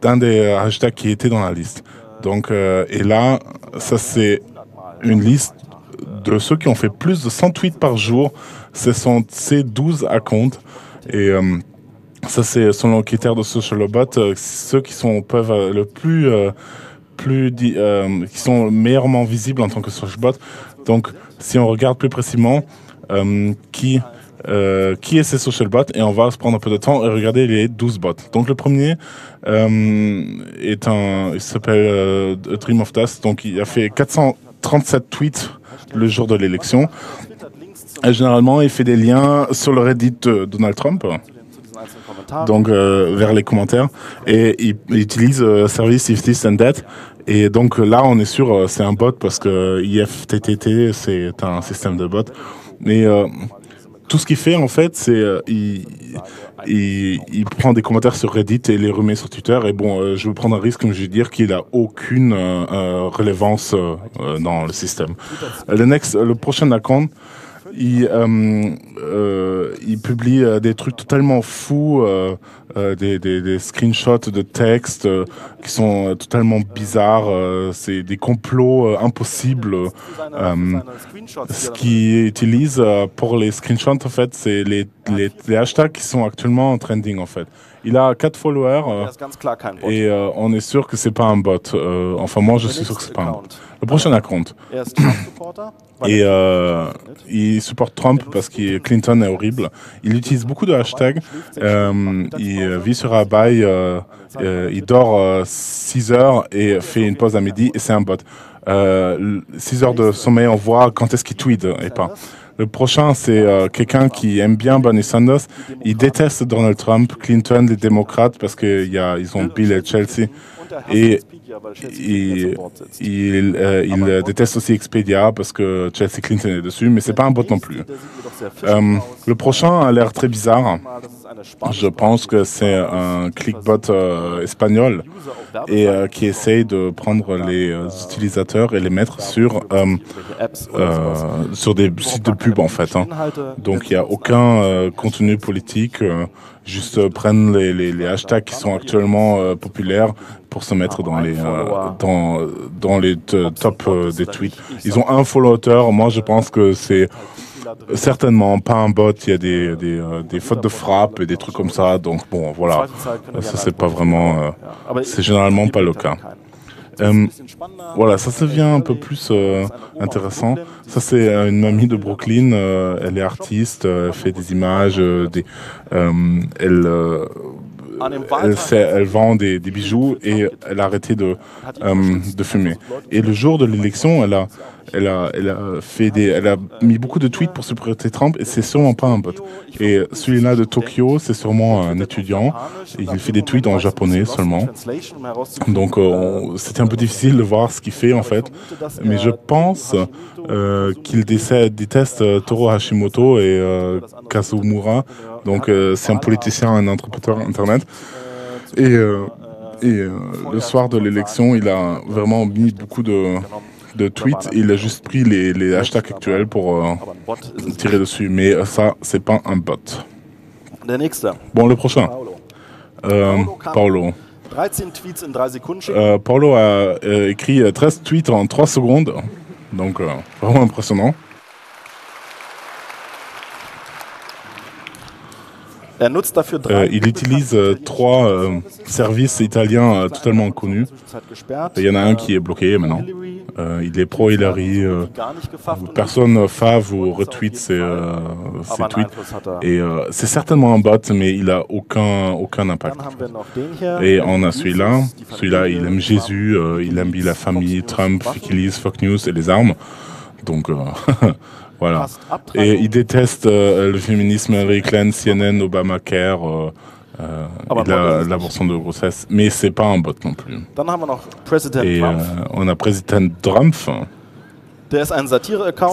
d'un des hashtags qui était dans la liste. Donc, euh, et là, ça c'est une liste de ceux qui ont fait plus de 100 tweets par jour. Ce sont ces 12 compte. Et euh, ça, c'est selon le critère de SocialBot, euh, ceux qui sont peuvent euh, le plus euh, plus qui sont meilleurement visibles en tant que SocialBot. Donc, si on regarde plus précisément qui euh, qui est ces social bots et on va se prendre un peu de temps et regarder les 12 bots. Donc le premier euh, est un, il s'appelle euh, Dream of Dust, donc il a fait 437 tweets le jour de l'élection. Généralement, il fait des liens sur le Reddit de Donald Trump. Donc vers les commentaires. Et il, il utilise euh, service if this and that. Et donc là on est sûr c'est un bot parce que IFTTT c'est un système de bot mais tout ce qu'il fait en fait c'est euh, il, il, il prend des commentaires sur Reddit et les remet sur Twitter. Et bon euh, je vais prendre un risque comme je vais dire qu'il a aucune euh, euh, relevance euh, dans le système. Le next le prochain account il, euh, euh, il publie euh, des trucs totalement fous, des, des, des screenshots de textes qui sont totalement bizarres. c'est des complots impossibles. Ce qu'il utilise pour les screenshots, en fait, c'est les, les, les hashtags qui sont actuellement en trending, en fait. Il a 4 followers euh, et euh, on est sûr que c'est pas un bot. Euh, enfin, moi, je suis sûr que c'est pas un bot. Le prochain account. Er Et er il supporte Trump parce que Clinton est horrible. Il utilise beaucoup de hashtags. Il vit sur. Euh, euh, il dort 6 heures et fait une pause à midi et c'est un bot. Euh, 6 heures de sommeil, on voit quand est-ce qu'il tweet et pas. Le prochain, c'est euh, quelqu'un qui aime bien Bernie Sanders. Il déteste Donald Trump, Clinton, les démocrates parce qu'ils ont Bill et Chelsea. Et il, il, euh, euh, déteste aussi Expedia parce que Chelsea Clinton est dessus, mais c'est pas un bot non plus. Le prochain a l'air très bizarre. Je pense que c'est un clickbot euh, espagnol et euh, qui essaye de prendre les euh, utilisateurs et les mettre sur, sur des sites de pub en fait. hein. Donc il n'y a aucun contenu politique, juste prennent les, les, les hashtags qui sont actuellement populaires pour se mettre dans les, dans, dans les t- top euh, des tweets. Ils ont un follower, moi je pense que c'est certainement pas un bot, il y a des, euh, des fautes de frappe et des trucs comme ça, donc bon voilà, ça c'est pas vraiment, euh, c'est généralement pas le cas. Euh, voilà, ça devient un peu plus intéressant. Ça, c'est une mamie de Brooklyn. elle est artiste, elle fait des images, des, elle, elle, fait, elle vend des, des bijoux et elle a arrêté de, euh, de fumer. Et le jour de l'élection, elle a, elle a, elle a fait des, elle a mis beaucoup de tweets pour supporter Trump et c'est sûrement pas un bot. Et celui-là de Tokyo, c'est sûrement un étudiant. Et il fait des tweets en japonais seulement. Donc euh, c'était un peu difficile de voir ce qu'il fait en fait. Mais je pense euh, qu'il déteste euh, Toro Hashimoto et euh, Kazumura. Donc euh, c'est un politicien, un entrepreneur internet. Et, euh, et euh, le soir de l'élection, il a vraiment mis beaucoup de, de tweets. Il a juste pris les, les hashtags actuels pour euh, tirer dessus. Mais ça, c'est pas un bot. Bon, le prochain. Paolo. Euh, Paolo. 13 Tweets in 3 Sekunden schicken. Euh, Paolo a écrit euh, 13 tweets en 3 secondes. Donc, vraiment impressionnant. Euh, il utilise euh, trois euh, services italiens totalement connus. Zwischenzeit gesperrt. Il y en a un qui est bloqué maintenant. Il est pro-Hillary. personne fave ou retweet ses, ses aber einen tweets. Et c'est certainement un bot, mais il a aucun, aucun impact. Et on a celui-là. Celui-là, il aime Jésus, il aime la famille, Trump, Wikileaks, Fox News et les armes. Donc, (laughs) voilà. Et il déteste euh, le féminisme, Clinton, CNN, Obamacare, euh, euh, Ah bah, et la- bon, das- l'avortion de grossesse. Mais c'est pas un bot non plus. President Et euh, on a Président Trump.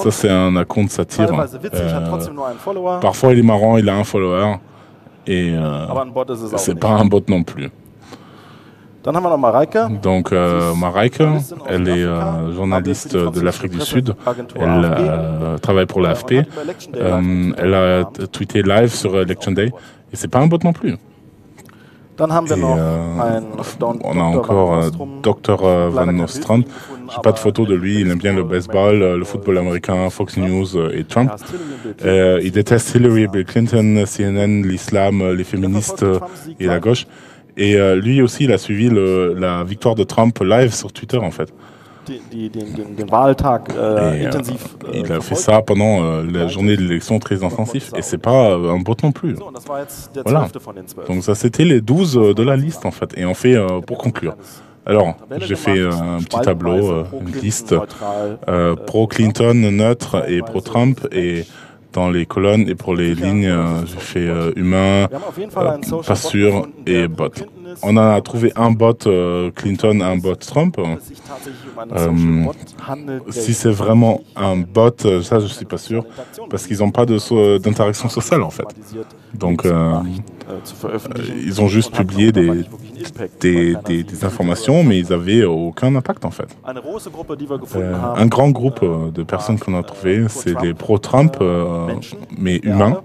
Ça, c'est un compte satire. Parfois, il est marrant, il a un follower. Et c'est pas un bot non plus. Dann haben wir noch Mareike. Donc euh, Mareike, elle est euh, journaliste de l'Afrique du Sud. Elle euh, travaille pour l'AFP. Euh, elle a tweeté live sur Election Day. Et c'est pas un bot non plus. Et, on a encore. Dr Van Nostrand. J'ai pas de photo de lui. Il aime bien le baseball, le football américain, Fox News euh, et Trump. Euh, il déteste Hillary, Bill Clinton, CNN, l'islam, les féministes et la gauche. Et euh, lui aussi, il a suivi le- la victoire de Trump live sur Twitter en fait. Die, die, den, den, den Wahltag äh, Et, euh, intensiv äh, il a fait ça pendant euh, la journée de l'élection très intensif. Et c'est pas euh, un bot non plus. Voilà. Donc ça, c'était les 12 euh, de la liste en fait. Et on fait pour conclure. Alors, j'ai fait un petit tableau, une liste euh, pro-Clinton, neutre et pro-Trump. Et dans les colonnes et pour les lignes, euh, j'ai fait euh, humain, euh, pas sûr et bot. On a trouvé un bot Clinton, un bot Trump. Si c'est vraiment un bot, ça je suis pas sûr, parce qu'ils n'ont pas d'interaction sociale en fait. Donc ils ont juste publié des, des, des- des informations, mais ils avaient aucun impact en fait. Euh, un grand groupe euh, de personnes qu'on a trouvé, c'est les pro-Trump, euh, mais humains.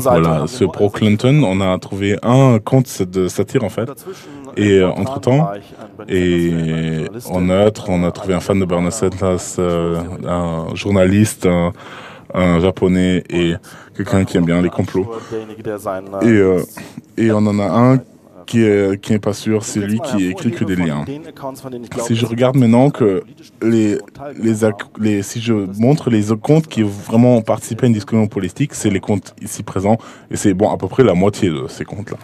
Voilà, ce pro-Clinton, on a trouvé un compte de satire en fait. Et euh, entre-temps, et en neutre, on a trouvé un fan de Bernie Sanders, un journaliste, un, japonais et quelqu'un qui aime bien les complots. Et, euh, et on en a un qui est, qui est pas sûr, c'est lui qui écrit que des liens. Si je regarde maintenant que les, les, si je montre les comptes qui vraiment participé à une discussion politique, c'est les comptes ici présents, et c'est bon à peu près la moitié de ces comptes-là.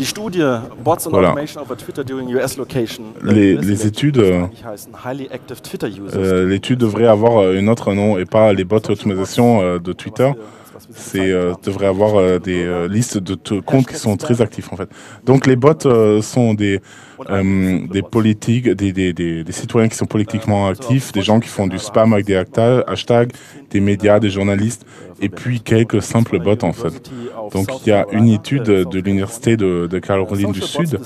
Die Studie Bots and Voilà. Automation over Twitter during US Location. Les- äh, les études, euh. Euh, L'étude devrait avoir euh, une autre nom et pas les bots d'automatisation euh, de Twitter. C'est euh, devrait avoir des listes de comptes qui sont très actifs en fait. Donc les bots sont des euh, des politiques, des, des, des, des citoyens qui sont politiquement actifs, des gens qui font du spam avec des hashtags, des médias, des journalistes, et puis quelques simples bots en fait. Donc il y a une étude de l'université de, de Caroline du Sud.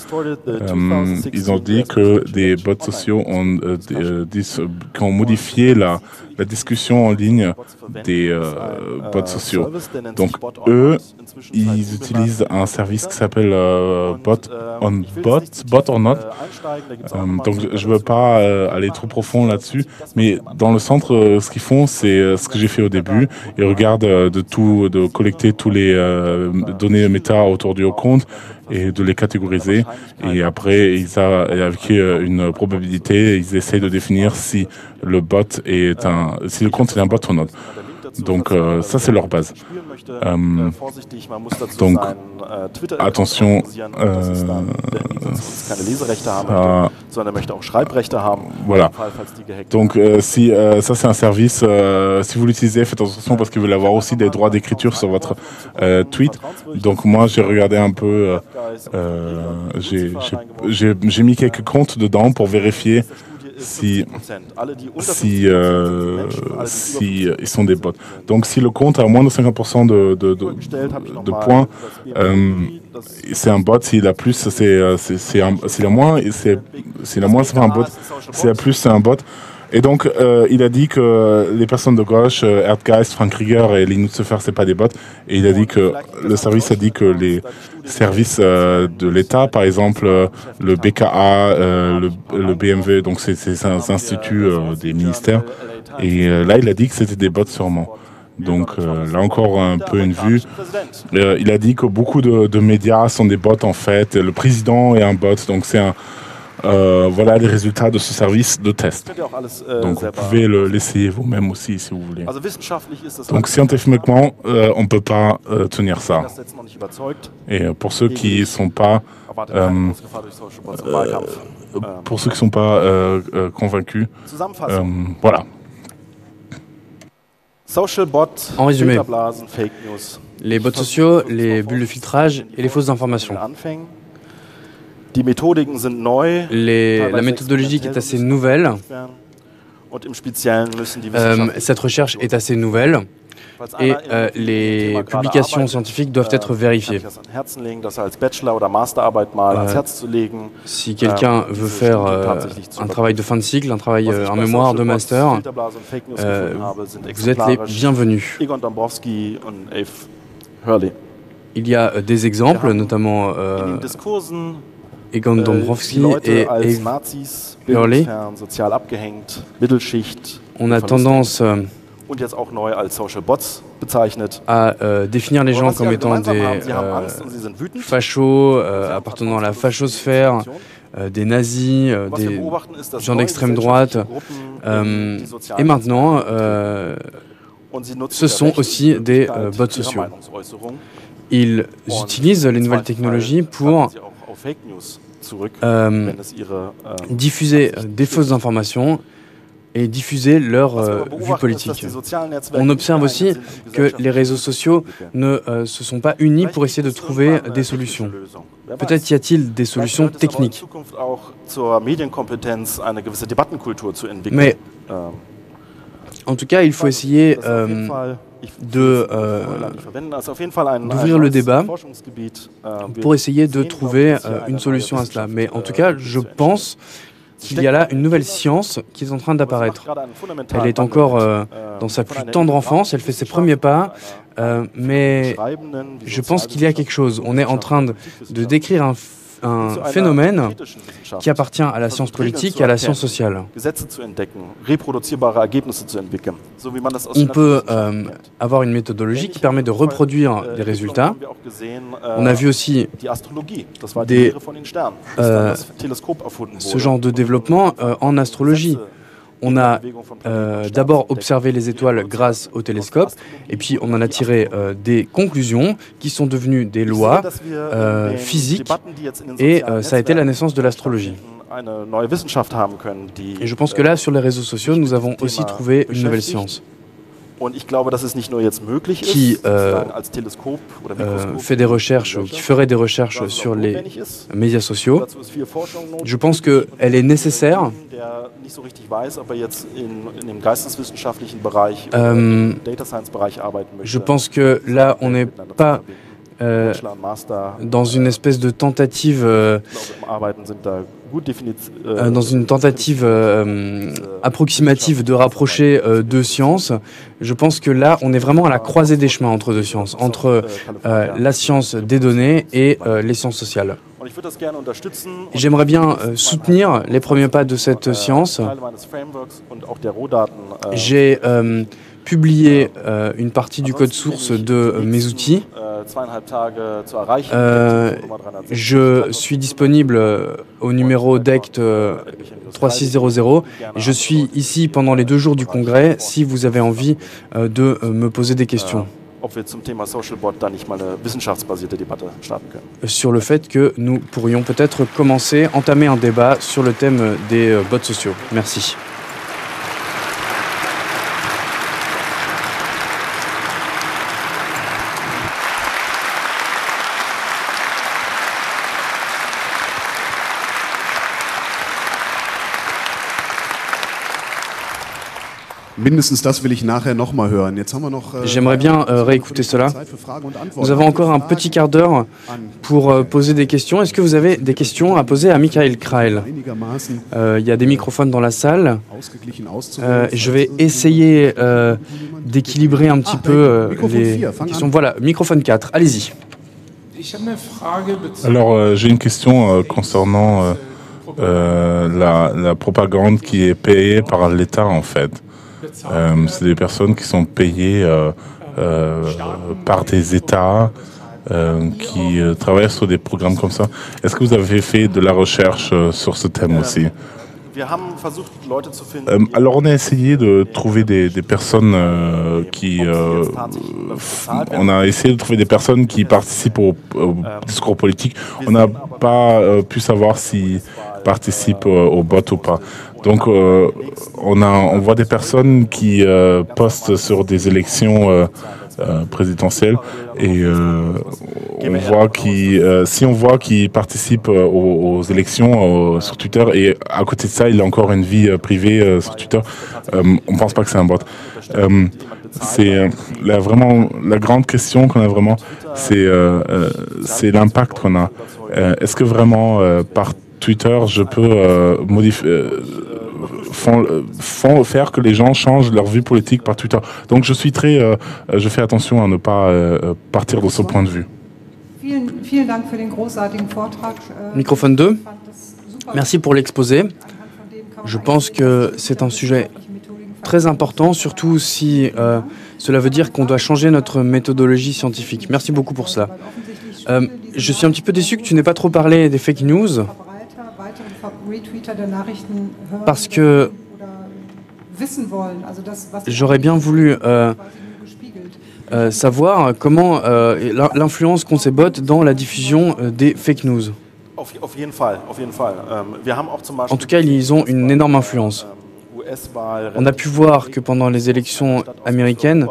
Euh, ils ont dit que des bots sociaux ont, euh, des, euh, dis- euh, qui ont modifié la, la discussion en ligne des euh, bots sociaux. Donc eux, ils utilisent un service qui s'appelle euh, Bot on Bot, Bot or Euh, donc je- je veux pas euh, aller trop profond là-dessus, mais dans le centre, euh, ce qu'ils font, c'est ce que j'ai fait au début. Ils regardent de tout, de collecter tous les données méta autour du compte et de les catégoriser. Et après, ils a, avec une probabilité, ils essayent de définir si le bot est un, si le compte est un bot ou non. Donc euh, ça c'est leur base. Euh, donc, attention, euh, ça- Voilà. Donc euh, si euh, ça c'est un service, si vous l'utilisez, faites attention parce qu'ils veulent avoir aussi des droits d'écriture sur votre tweet. Donc moi j'ai regardé un peu, j'ai mis quelques comptes dedans pour vérifier si si, euh, si euh, ils sont des bots. Donc si le compte a moins de 50% de, de, de, de points, euh, c'est un bot. S'il a plus, c'est euh, c'est c'est un- s'il a moins, c'est s'il a moins, c'est pas un bot. S'il a plus, c'est un bot. Et donc, euh, il a dit que les personnes de gauche, euh, Erdgeist, Frank Krieger et Linus Sefer, c'est pas des bots. Et il a dit que le service a dit que les services euh, de l'État, par exemple le BKA, le, le BMW, donc c'est ces instituts des ministères. Et là, il a dit que c'était des bots sûrement. Donc là encore un peu une vue. Il a dit que beaucoup de, de médias sont des bots en fait. Le président est un bot, donc c'est un. Euh, voilà les résultats de ce service de test. Donc vous pouvez le- l'essayer vous-même aussi si vous voulez. Donc scientifiquement, euh, on ne peut pas euh, tenir ça. Et pour ceux qui sont pas, euh, pour ceux qui sont pas euh, euh, convaincus, euh, voilà. En résumé. Filterblasen, Fake News. Les bots sociaux, les bulles de filtrage et les fausses informations. Anfängen. Die Methodiken sind neu. Les- la méthodologie qui est assez nouvelle. Euh, cette recherche est assez nouvelle. Et euh, les publications scientifiques doivent äh, être vérifiées. legen. Si quelqu'un Ähm, veut faire euh, un travail de fin de cycle, un travail, euh, bei mémoire de master, vous êtes les bienvenus. Il y a euh, des exemples, notamment Egon äh, Dombrowski Leute et als Eve Nazis, Hurley. bildungsfern, sozial abgehängt, Mittelschicht. On a tendance euh, Und jetzt auch neu als Social Bots bezeichnet. à euh, définir les gens comme étant des euh, fachos, euh, appartenant à la fachosphère, euh, des nazis, euh, des... gens d'extrême droite, euh, et maintenant, ce sont aussi des, bots sociaux. Ils utilisent les nouvelles technologies pour euh, ähm, diffuser euh, des fausses informations et diffuser leur euh, vue politique. On observe aussi que les réseaux sociaux ne euh, se sont pas unis pour essayer de trouver des solutions. Peut-être y a-t-il des solutions techniques. Mais Ähm, en tout cas, il faut essayer euh, de, euh, d'ouvrir le débat wir pour essayer de trouver euh, une solution à cela. Mais en tout cas, je pense qu'il y a là une nouvelle science qui est en train d'apparaître. Elle est encore euh, dans sa plus tendre enfance, elle fait ses premiers pas, euh, mais je pense qu'il y a quelque chose. On est en train de, décrire un, un phénomène qui appartient à la science politique et à la science sociale. On peut euh, avoir une méthodologie qui permet de reproduire äh, des résultats. äh, On a vu aussi des- erfunden ce genre de développement euh, en astrologie. On a euh, d'abord observé les étoiles grâce au télescope, et puis on en a tiré euh, des conclusions qui sont devenues des lois, euh, physiques, et ça a été la naissance de l'astrologie. Et je pense que là, sur les réseaux sociaux, nous avons aussi trouvé une nouvelle science Und ich glaube, dass es nicht nur jetzt möglich Qui, ist, euh, sozusagen als Teleskop oder euh, Mikroskop fait des recherches, ou qui ferait des recherches sur les médias sociaux. Je pense qu'elle est nécessaire. Möchte. Je pense que là, on n'est pas euh, dans une espèce de tentative, euh, euh, dans une tentative euh, approximative de rapprocher deux sciences. Je pense que là, on est vraiment à la croisée des chemins entre deux sciences, entre la science des données et les sciences sociales. J'aimerais bien soutenir les premiers pas de cette science. Äh, J'ai publié euh, une partie du code source de euh, mes outils. Euh, je suis disponible au numéro DECT euh, 3600. Je suis ici pendant les deux jours du congrès si vous avez envie de me poser des questions sur le fait que nous pourrions peut-être commencer, entamer un débat sur le thème des bots sociaux. Merci. Mindestens das will ich nachher nochmal hören. Jetzt haben wir noch. äh, J'aimerais bien euh, réécouter cela. Nous avons encore un petit quart d'heure pour euh, poser des questions. Est-ce que vous avez des questions à poser à Michael Kreil? Euh, Il y a des microphones dans la salle. Euh, je vais essayer euh, d'équilibrer un petit peu euh, Microphone les questions. Voilà, microphone 4, allez-y. Alors, euh, j'ai une question euh, concernant euh, euh, la, la propagande qui est payée par l'État, en fait. Euh, c'est des personnes qui sont payées euh, euh, par des États qui travaillent sur des programmes comme ça. Est-ce que vous avez fait de la recherche sur ce thème aussi? Alors, on a essayé de trouver des, des personnes euh, qui... euh, on a essayé de trouver des personnes qui participent au, au discours politique. On n'a pas euh, pu savoir s'ils participent au bot ou pas. Donc, euh, on, a, on voit des personnes qui euh, postent sur des élections euh, euh, présidentielle et on voit qui, si on voit qu'il participe euh, aux, élections sur Twitter et à côté de ça il a encore une vie privée sur Twitter, on pense pas que c'est un bot. C'est la, vraiment grande question qu'on a vraiment, c'est l'impact qu'on a. Est-ce que vraiment par Twitter je peux modifier font, euh, font faire que les gens changent leur vue politique par Twitter. Donc je suis très, euh, euh, je fais attention à ne pas euh, partir de ce point de vue. Äh, Microphone 2. ich fand das super. Merci pour l'exposé. Je pense que c'est un sujet très important, surtout si euh, cela veut dire qu'on doit changer notre méthodologie scientifique. Merci beaucoup pour cela. Euh, je suis un petit peu déçu que tu n'aies pas trop parlé des fake news, Parce que j'aurais bien voulu euh, euh, savoir comment euh, l'in- l'influence qu'ont ces bots dans la diffusion des fake news. Ähm, En tout cas, ils ont une énorme influence. ähm, On a pu voir que pendant les élections américaines,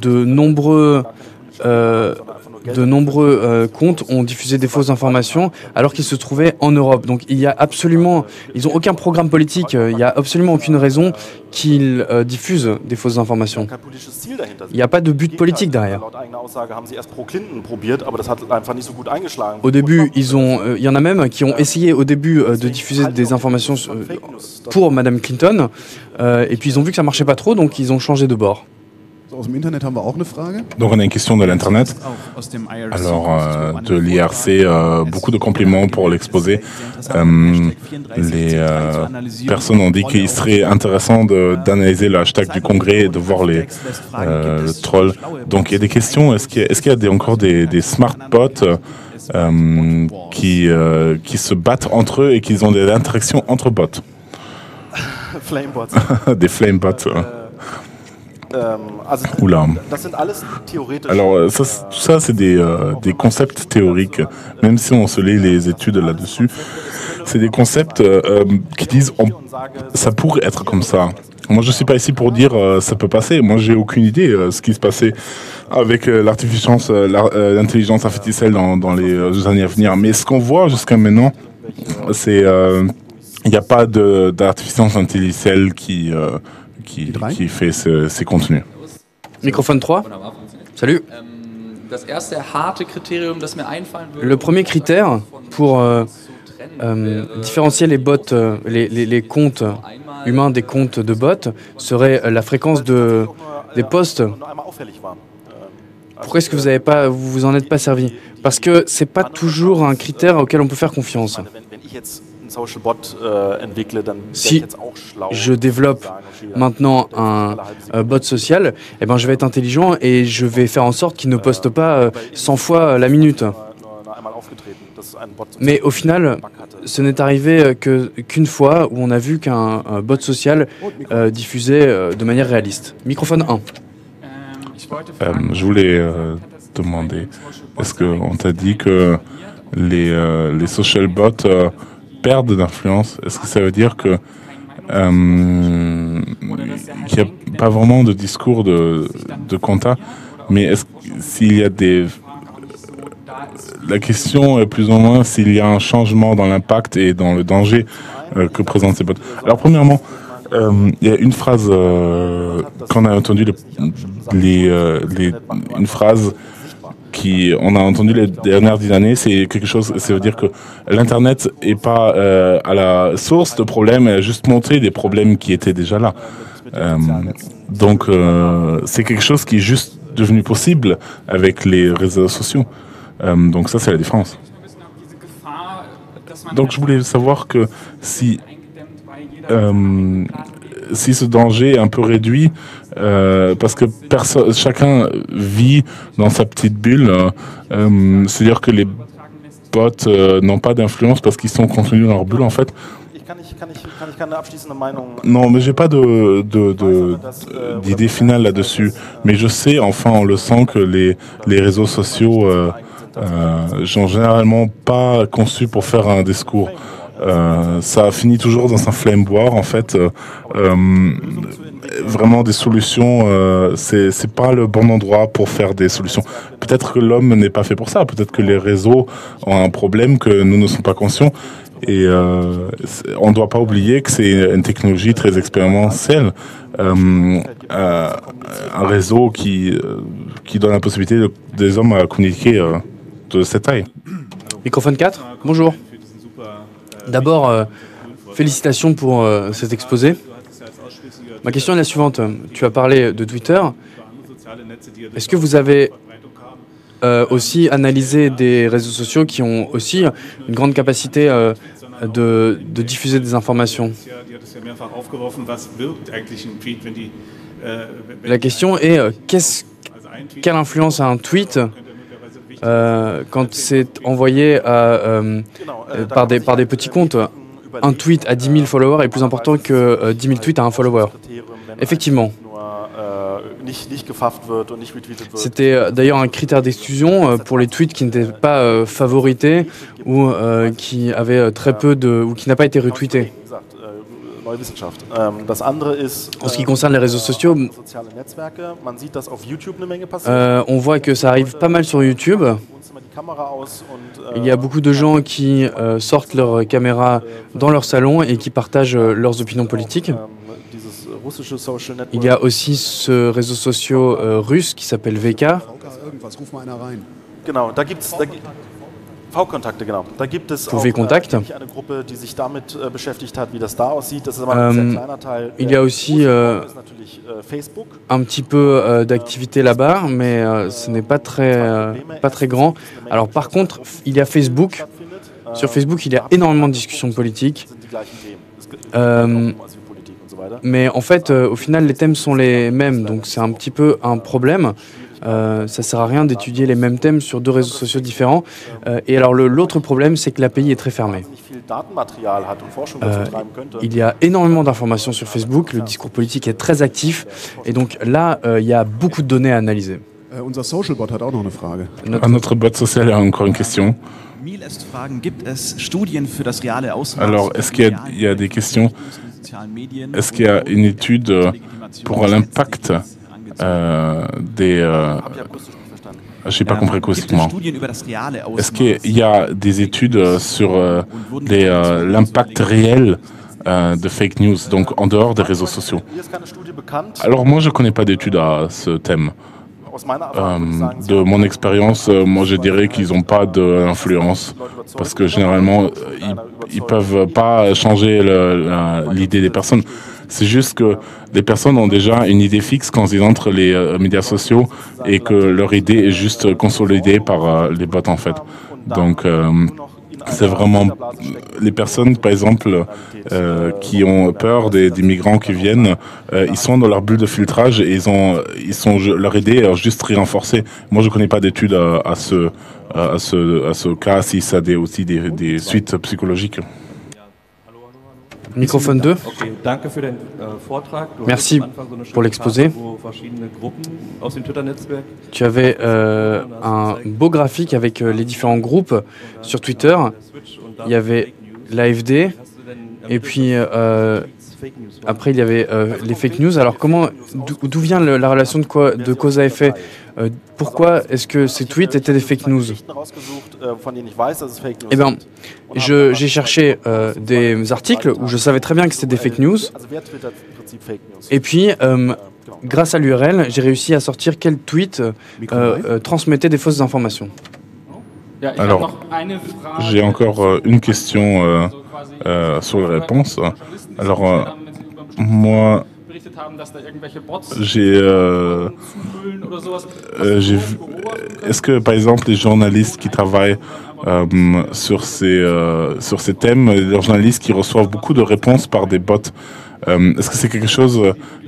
de nombreux, euh, de nombreux euh, comptes ont diffusé des fausses informations alors qu'ils se trouvaient en Europe. Donc il y a absolument, ils n'ont aucun programme politique, euh, il n'y a absolument aucune raison qu'ils euh, diffusent des fausses informations. Il n'y a pas de but politique derrière. Au début, ils ont, il y en a même qui ont essayé au début de diffuser des informations pour Madame Clinton, et puis ils ont vu que ça marchait pas trop, donc ils ont changé de bord. So, aus dem Internet haben wir auch eine Frage. Donc on a une question de l'internet. Alors euh, de l'IRC, euh, beaucoup de compliments pour l'exposé. Euh, les personnes ont dit qu'il serait intéressant d'analyser le hashtag du Congrès et de voir les euh, le troll. Donc il y a des questions. Est-ce qu'il y a, est-ce qu'il y a des- encore des, des smart bots euh, qui euh, qui se battent entre eux et qui ont des interactions entre bots, (laughs) Flamebots. (laughs) des flame bots. euh. ähm, also, Oula. alles theoretische. Alors euh, ça, ça, c'est des, euh, des concepts théoriques, même si on se lit les études là-dessus. C'est des concepts euh, qui disent on, ça pourrait être comme ça. Moi, je suis pas ici pour dire euh, ça peut passer. Moi, j'ai aucune idée euh, ce qui se passait avec euh, l'artificience, l'intelligence artificielle dans, dans les années à venir. Mais ce qu'on voit jusqu'à maintenant, c'est il n'y a pas d'intelligence artificielle qui qui, qui fait ce- ces contenus. Microphone 3. Salut. Würde, Le premier critère pour euh, euh, différencier les bots, euh, les, les- les comptes humains des comptes de bots, serait euh, la fréquence de, des war. Pourquoi est-ce que vous avez pas, vous vous en êtes pas servi? Parce que c'est pas toujours un critère auquel on peut faire confiance. Äh, entwickle, dann wäre Si ich jetzt auch schlau. je développe maintenant un euh, bot social, eh ben je vais être intelligent et je vais faire en sorte qu'il ne poste pas euh, 100 fois la minute. Mais au final, ce n'est arrivé euh, qu'une fois où on a vu qu'un un bot social euh, diffusait euh, de manière réaliste. Microphone 1. Ähm, ich wollte Euh, fragen, je voulais euh, demander, est-ce qu'on t'a dit que les, euh, les social bots perdent d'influence Est-ce que ça veut dire euh, qu'il n'y a pas vraiment de discours de, de compta Mais est-ce s'il y a des... La question est plus ou moins s'il y a un changement dans l'impact et dans le danger euh, que présentent ces bots. Alors premièrement, euh, il y a une phrase qu'on a entendu les, les, les- une phrase on a entendu les dernières dix années, c'est quelque chose, ça veut dire que l'internet est pas euh, à la source de problèmes, elle a juste montré des problèmes qui étaient déjà là. Euh, donc euh, c'est quelque chose qui est juste devenu possible avec les réseaux sociaux. Donc ça c'est la différence. Donc je voulais savoir que si si ce danger est un peu réduit, euh, parce que chacun vit dans sa petite bulle, euh, euh, c'est-à-dire que les bots n'ont pas d'influence parce qu'ils sont contenus dans leur bulle en fait. Non, mais j'ai pas de- d'idée finale là-dessus. Mais je sais, enfin, on le sent que les les réseaux sociaux euh, euh, sont généralement pas conçus pour faire un discours. Euh, ça finit toujours dans un flame boire en fait. Euh, euh, vraiment des solutions. C'est pas le bon endroit pour faire des solutions. Peut-être que l'homme n'est pas fait pour ça. Peut-être que les réseaux ont un problème que nous ne sommes pas conscients. Et on ne doit pas oublier que c'est une technologie très expérimentale. Un réseau qui, qui donne la possibilité de- des hommes à communiquer de cette taille. Microphone 4, bonjour. D'abord, euh, félicitations pour euh, cet exposé. Ma question est la suivante. Tu as parlé de Twitter. Est-ce que vous avez euh, aussi analysé des réseaux sociaux qui ont aussi une grande capacité de, diffuser des informations? La question est qu'est-ce, quelle influence a un tweet euh, quand c'est envoyé euh, euh, par, des, par des petits comptes Un tweet à 10 000 followers est plus important que euh, 10 000 tweets à un follower. Effectivement. C'était d'ailleurs un critère d'exclusion pour les tweets qui n'étaient pas favorités ou qui avaient très peu de ou qui n'a pas été retweeté. En ce qui concerne les réseaux sociaux, euh, on voit que ça arrive pas mal sur YouTube. Il y a beaucoup de gens qui euh, sortent leur caméra dans leur salon et qui partagent euh, leurs opinions politiques. Il y a aussi ce réseau social euh, russe qui s'appelle VK. Genau, da gibt's da, V-Kontakte, genau. Da gibt es Pour V-Kontakt. äh, eine Gruppe, die sich damit beschäftigt hat, wie das da aussieht. Das ist aber ein Ähm, sehr kleiner Teil. il y a aussi, euh, äh, Facebook. un petit peu euh, d'activité là-bas, mais euh, ce n'est pas très, pas très grand. Alors par contre, il y a Facebook. Sur Ähm, Facebook, il y a énormément de discussions politiques. Ähm. Mais en fait, au final, les thèmes sont les mêmes, donc c'est un petit peu un problème. Euh, ça sert à rien d'étudier les mêmes thèmes sur deux réseaux sociaux différents. Euh, et alors l'autre problème, c'est que l'API est très fermée. Könnte. Il y a énormément d'informations sur Facebook, le discours politique est très actif, et donc là, euh, il y a beaucoup de données à analyser. Äh, Frage. Notre- il y a encore une question. Alors, est-ce qu'il y a- il y a des questions? Est-ce qu'il y a une étude euh, pour l'impact euh, des... nicht verstanden. je n'ai pas compris acoustiquement. Est-ce qu'il y a des études euh, sur euh, euh, l'impact réel de fake news, donc en dehors des réseaux sociaux? Alors moi, je ne connais pas d'études à ce thème. De mon expérience, moi je dirais qu'ils n'ont pas d'influence parce que généralement ils, ils peuvent pas changer l'idée des personnes. C'est juste que les personnes ont déjà une idée fixe quand ils entrent les euh, médias sociaux et que leur idée est juste consolidée par euh, les bots en fait. Donc euh, c'est vraiment les personnes, par exemple, qui ont peur des, migrants qui viennent, ils sont dans leur bulle de filtrage et ils ont, ils sont, leur idée est juste renforcée. Moi, je connais pas d'études à, ce, à ce, à ce cas, si ça a des, aussi des suites psychologiques. Microphone 2. Okay, danke für den äh, Merci pour l'exposé. Tu avais euh, un beau graphique avec euh, les différents groupes sur Twitter. Il y avait l'AFD, et puis euh? Après il y avait euh, les fake news. Alors comment, d'où vient le- la relation de, quoi, de cause à effet Euh, Pourquoi est-ce que ces tweets étaient des fake news News Eh bien, habe j'ai cherché euh, des articles où je savais très bien que c'était des fake news. Et puis, euh, grâce à l'URL, j'ai réussi à sortir quel tweet euh, euh, transmettait des fausses informations. Alors. J'ai encore euh, une question euh, sur les réponses. Alors, bestimmte moi, j'ai euh, Est-ce que, par exemple, les journalistes qui travaillent euh, sur, ces, sur ces thèmes, les journalistes qui reçoivent beaucoup de réponses par des bots, euh, est-ce que c'est quelque chose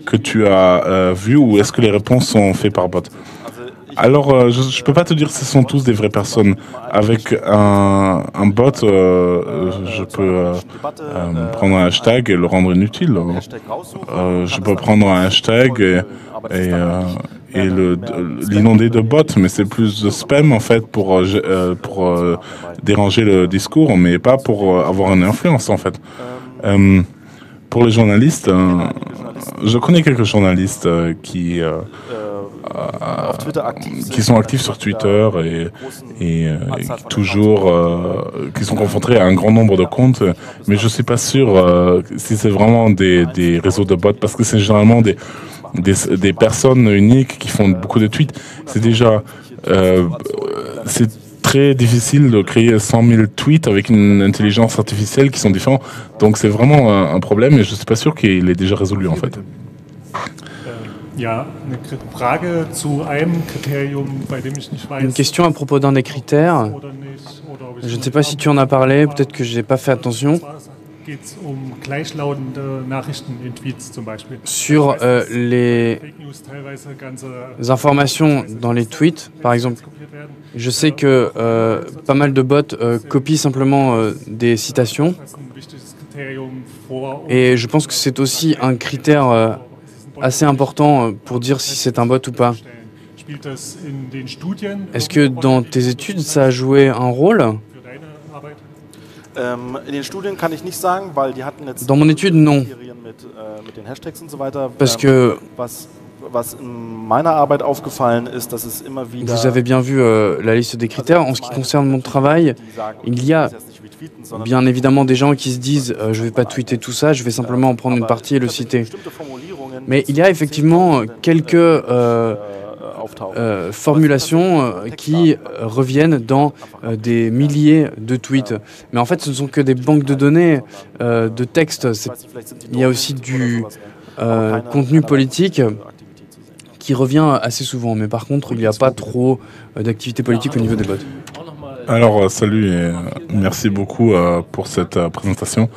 que tu as vu ou est-ce que les réponses sont faites par bots? Alors, euh, je ne peux pas te dire que ce sont tous des vraies personnes. Avec un, bot, euh, je peux euh, euh, äh, prendre un hashtag et le rendre inutile. Je peux prendre un hashtag et, l'inonder de bots, mais c'est plus de spam en fait pour, pour déranger le discours, mais pas pour avoir une influence en fait. Pour les journalistes, je connais quelques journalistes qui, euh, qui sont actifs sur Twitter et, et, euh, et toujours euh, qui sont confrontés à un grand nombre de comptes, mais je suis pas sûr euh, si c'est vraiment des, des réseaux de bots parce que c'est généralement des, des, des personnes uniques qui font beaucoup de tweets. C'est déjà euh, c'est très difficile de créer 100 000 tweets avec une intelligence artificielle qui sont différents. Donc c'est vraiment un, un problème et je suis pas sûr qu'il est déjà résolu en fait. Ja, Une question à propos d'un des critères. Je ne sais pas si tu en as parlé, peut-être que j'ai pas fait attention. um. Sur euh, les informations dans les tweets, par exemple. Je sais que euh, pas mal de bots euh, copient simplement des citations et je pense que c'est aussi un critère assez important euh, pour dire si c'est un bot ou pas. Est-ce que dans tes études, ça a joué un rôle? Ähm, Dans mon étude, non. Äh. Parce Ähm, que vous avez bien vu euh, la liste des critères. En ce qui concerne mon travail, il y a bien évidemment des gens qui se disent euh, je vais pas tweeter tout ça, je vais simplement en prendre une partie et le citer. Mais il y a effectivement quelques euh, äh, auftauchen. euh, formulations euh, qui euh, reviennent dans euh, des milliers de tweets. Mais en fait, ce ne sont que des banques de données euh, de textes. Il y a aussi du euh, contenu politique qui revient assez souvent. Mais par contre, il n'y a pas trop euh, d'activité politique au niveau des bots. Alors, euh, salut et euh, merci beaucoup euh, pour cette euh, présentation.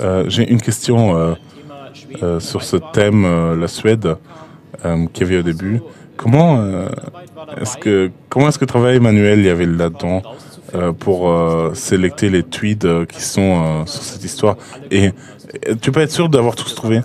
Euh, J'ai une question euh, sur ce thème, euh, la Suède, euh, qu'il y avait au début. Comment est-ce que comment est-ce que travail manuel il y avait là-dedans pour sélecter les tweets qui sont sur cette histoire? Et tu peux être sûr d'avoir tous trouvé?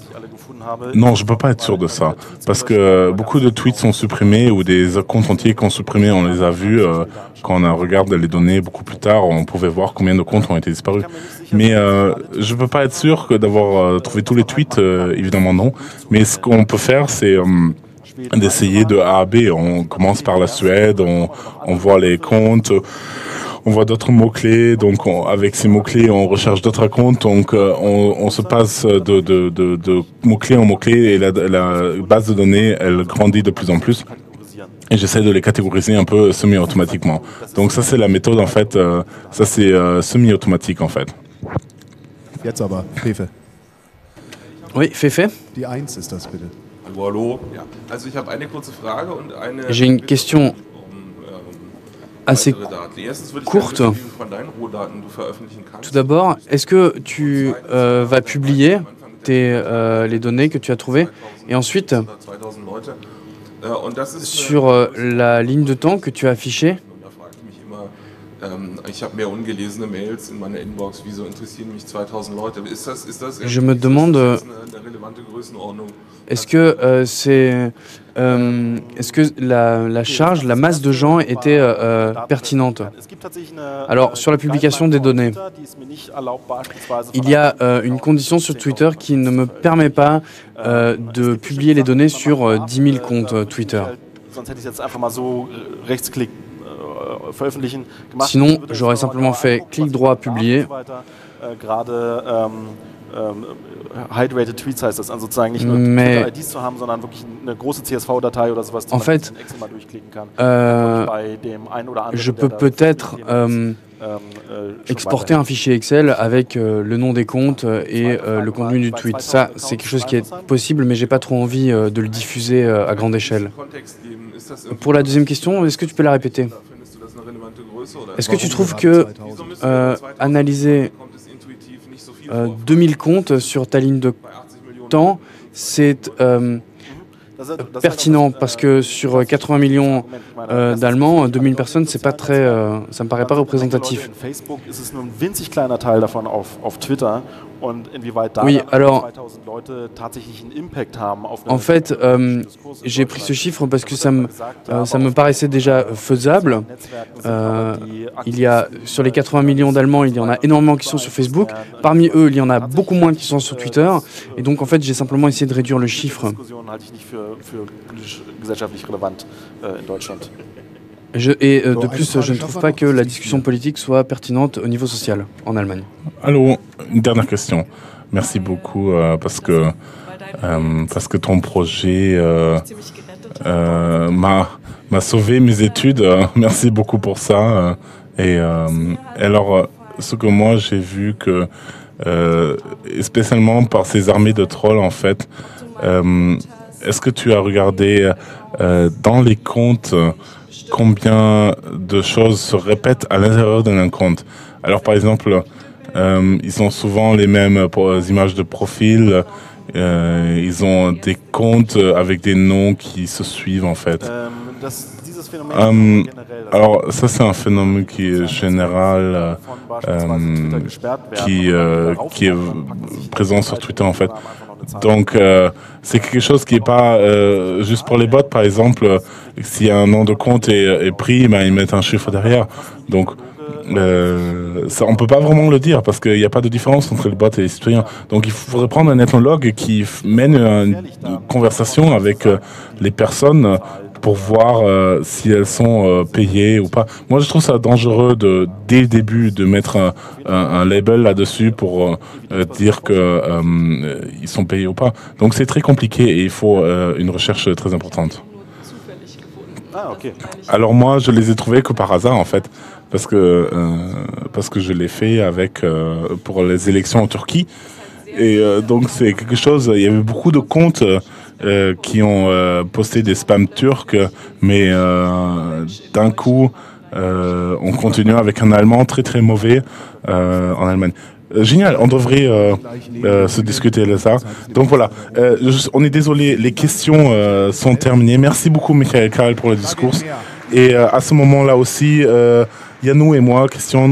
Non, je peux pas être sûr de ça. Parce que beaucoup de tweets sont supprimés ou des comptes entiers qui sont supprimés, on les a vus euh, quand on regarde les données beaucoup plus tard, on pouvait voir combien de comptes ont été disparus. Mais euh, je peux pas être sûr que d'avoir euh, trouvé tous les tweets, évidemment non. Mais ce qu'on peut faire, c'est d'essayer de A à B. On commence par la Suède, on voit les comptes. On voit d'autres mots-clés, donc on- avec ces mots-clés, on recherche d'autres comptes, donc euh, on, on se passe de, de, de, de mots-clés en mots-clés et la, la base de données, elle grandit de plus en plus. Et j'essaie de les catégoriser un peu semi-automatiquement. Donc ça, c'est la méthode, en fait, euh, ça c'est euh, semi-automatique, en fait. Jetzt aber, Fefe. Oui, Fefe Die Eins ist das bitte. Hallo, hallo. Ja. Also ich habe eine kurze Frage und eine J'ai une question assez courte. Tout d'abord, est-ce que tu euh, vas publier euh, les données que tu as trouvées? Et ensuite, 2000 Leute. Und das ist sur euh, la ligne de temps que tu as affichée, Je me demande, ist das eine, eine relevante Größenordnung? est-ce que euh, c'est, euh, est-ce que la, la charge, la masse de gens était euh, pertinente? Alors, äh, sur la publication des données, il y a euh, une condition sur Twitter qui ne me permet pas euh, de publier les données sur euh, 10 000 comptes euh, Twitter. Äh. Sinon, j'aurais simplement fait clic droit, publier. äh, ähm, ähm, nur Mais- En fait. Euh, je peux peut-être euh, ähm, äh, exporter un fichier Excel avec euh, le nom des comptes et euh, le contenu du tweet. Ça, c'est quelque chose qui est possible, mais j'ai pas trop envie euh, de le diffuser euh, à grande échelle. Pour la deuxième question, est-ce que tu peux la répéter? Est-ce que tu trouves que 2000? Euh, 2000 analyser kommt es intuitiv nicht so viel euh, vor? 2000 comptes sur ta ligne de Bei 80 Millionen temps, c'est euh, pertinent parce que sur 80 millions euh, d'Allemands, 2000 personnes, c'est pas très, euh, ça me paraît pas représentatif. Und inwieweit da Oui, alors- 2000 Leute tatsächlich einen Impact haben auf eine En fait, euh, j'ai pris ce chiffre parce que ça me, euh, ça me paraissait déjà faisable. Euh, il y a sur les 80 millions d'Allemands, il y en a énormément qui sont sur Facebook. Parmi eux, il y en a beaucoup moins qui sont sur Twitter. Et donc, en fait, j'ai simplement essayé de réduire le chiffre. Je, et euh, de plus, je ne trouve pas que la discussion politique soit pertinente au niveau social en Allemagne. Allô, une dernière question. Merci beaucoup euh, parce que euh, parce que ton projet euh, euh, m'a m'a sauvé mes études. Euh, (laughs) Merci beaucoup pour ça. Euh, Et alors, ce que moi j'ai vu que euh, spécialement par ces armées de trolls en fait, euh, est-ce que tu as regardé euh, dans les comptes euh, combien de choses se répètent à l'intérieur d'un compte Alors par exemple, euh, ils ont souvent les mêmes pro- images de profil. euh, ils ont des comptes avec des noms qui se suivent en fait. Euh, alors ça c'est un phénomène qui est général, euh, euh, qui, euh, qui est présent sur Twitter en fait. Donc euh, c'est quelque chose qui est pas euh, juste pour les bots par exemple. euh, Si un nom de compte est, pris, ben, ils mettent un chiffre derrière. Donc euh, ça, on peut pas vraiment le dire parce qu'il n'y a pas de différence entre les bots et les citoyens. Donc il faudrait prendre un ethnologue qui mène une, conversation avec les personnes pour voir euh, si elles sont euh, payées ou pas. Moi, je trouve ça dangereux de dès le début de mettre un, un- un label là-dessus pour euh, dire que ils sont payés ou pas. Donc c'est très compliqué et il faut une recherche très importante. Ah, ok. Alors moi, je les ai trouvés que par hasard en fait, parce que parce que je l'ai fait avec pour les élections en Turquie. Et donc c'est quelque chose. Il y avait beaucoup de comptes euh, qui ont euh, posté des spams turcs, mais euh, d'un coup, euh, on continue avec un allemand très très mauvais en Allemagne. Génial, on devrait euh, euh, se discuter de ça. Donc voilà, Euh, on est désolé, les questions sont terminées. Merci beaucoup Michael Karl pour le discours. Et à ce moment-là aussi, Yannou et moi, Christian,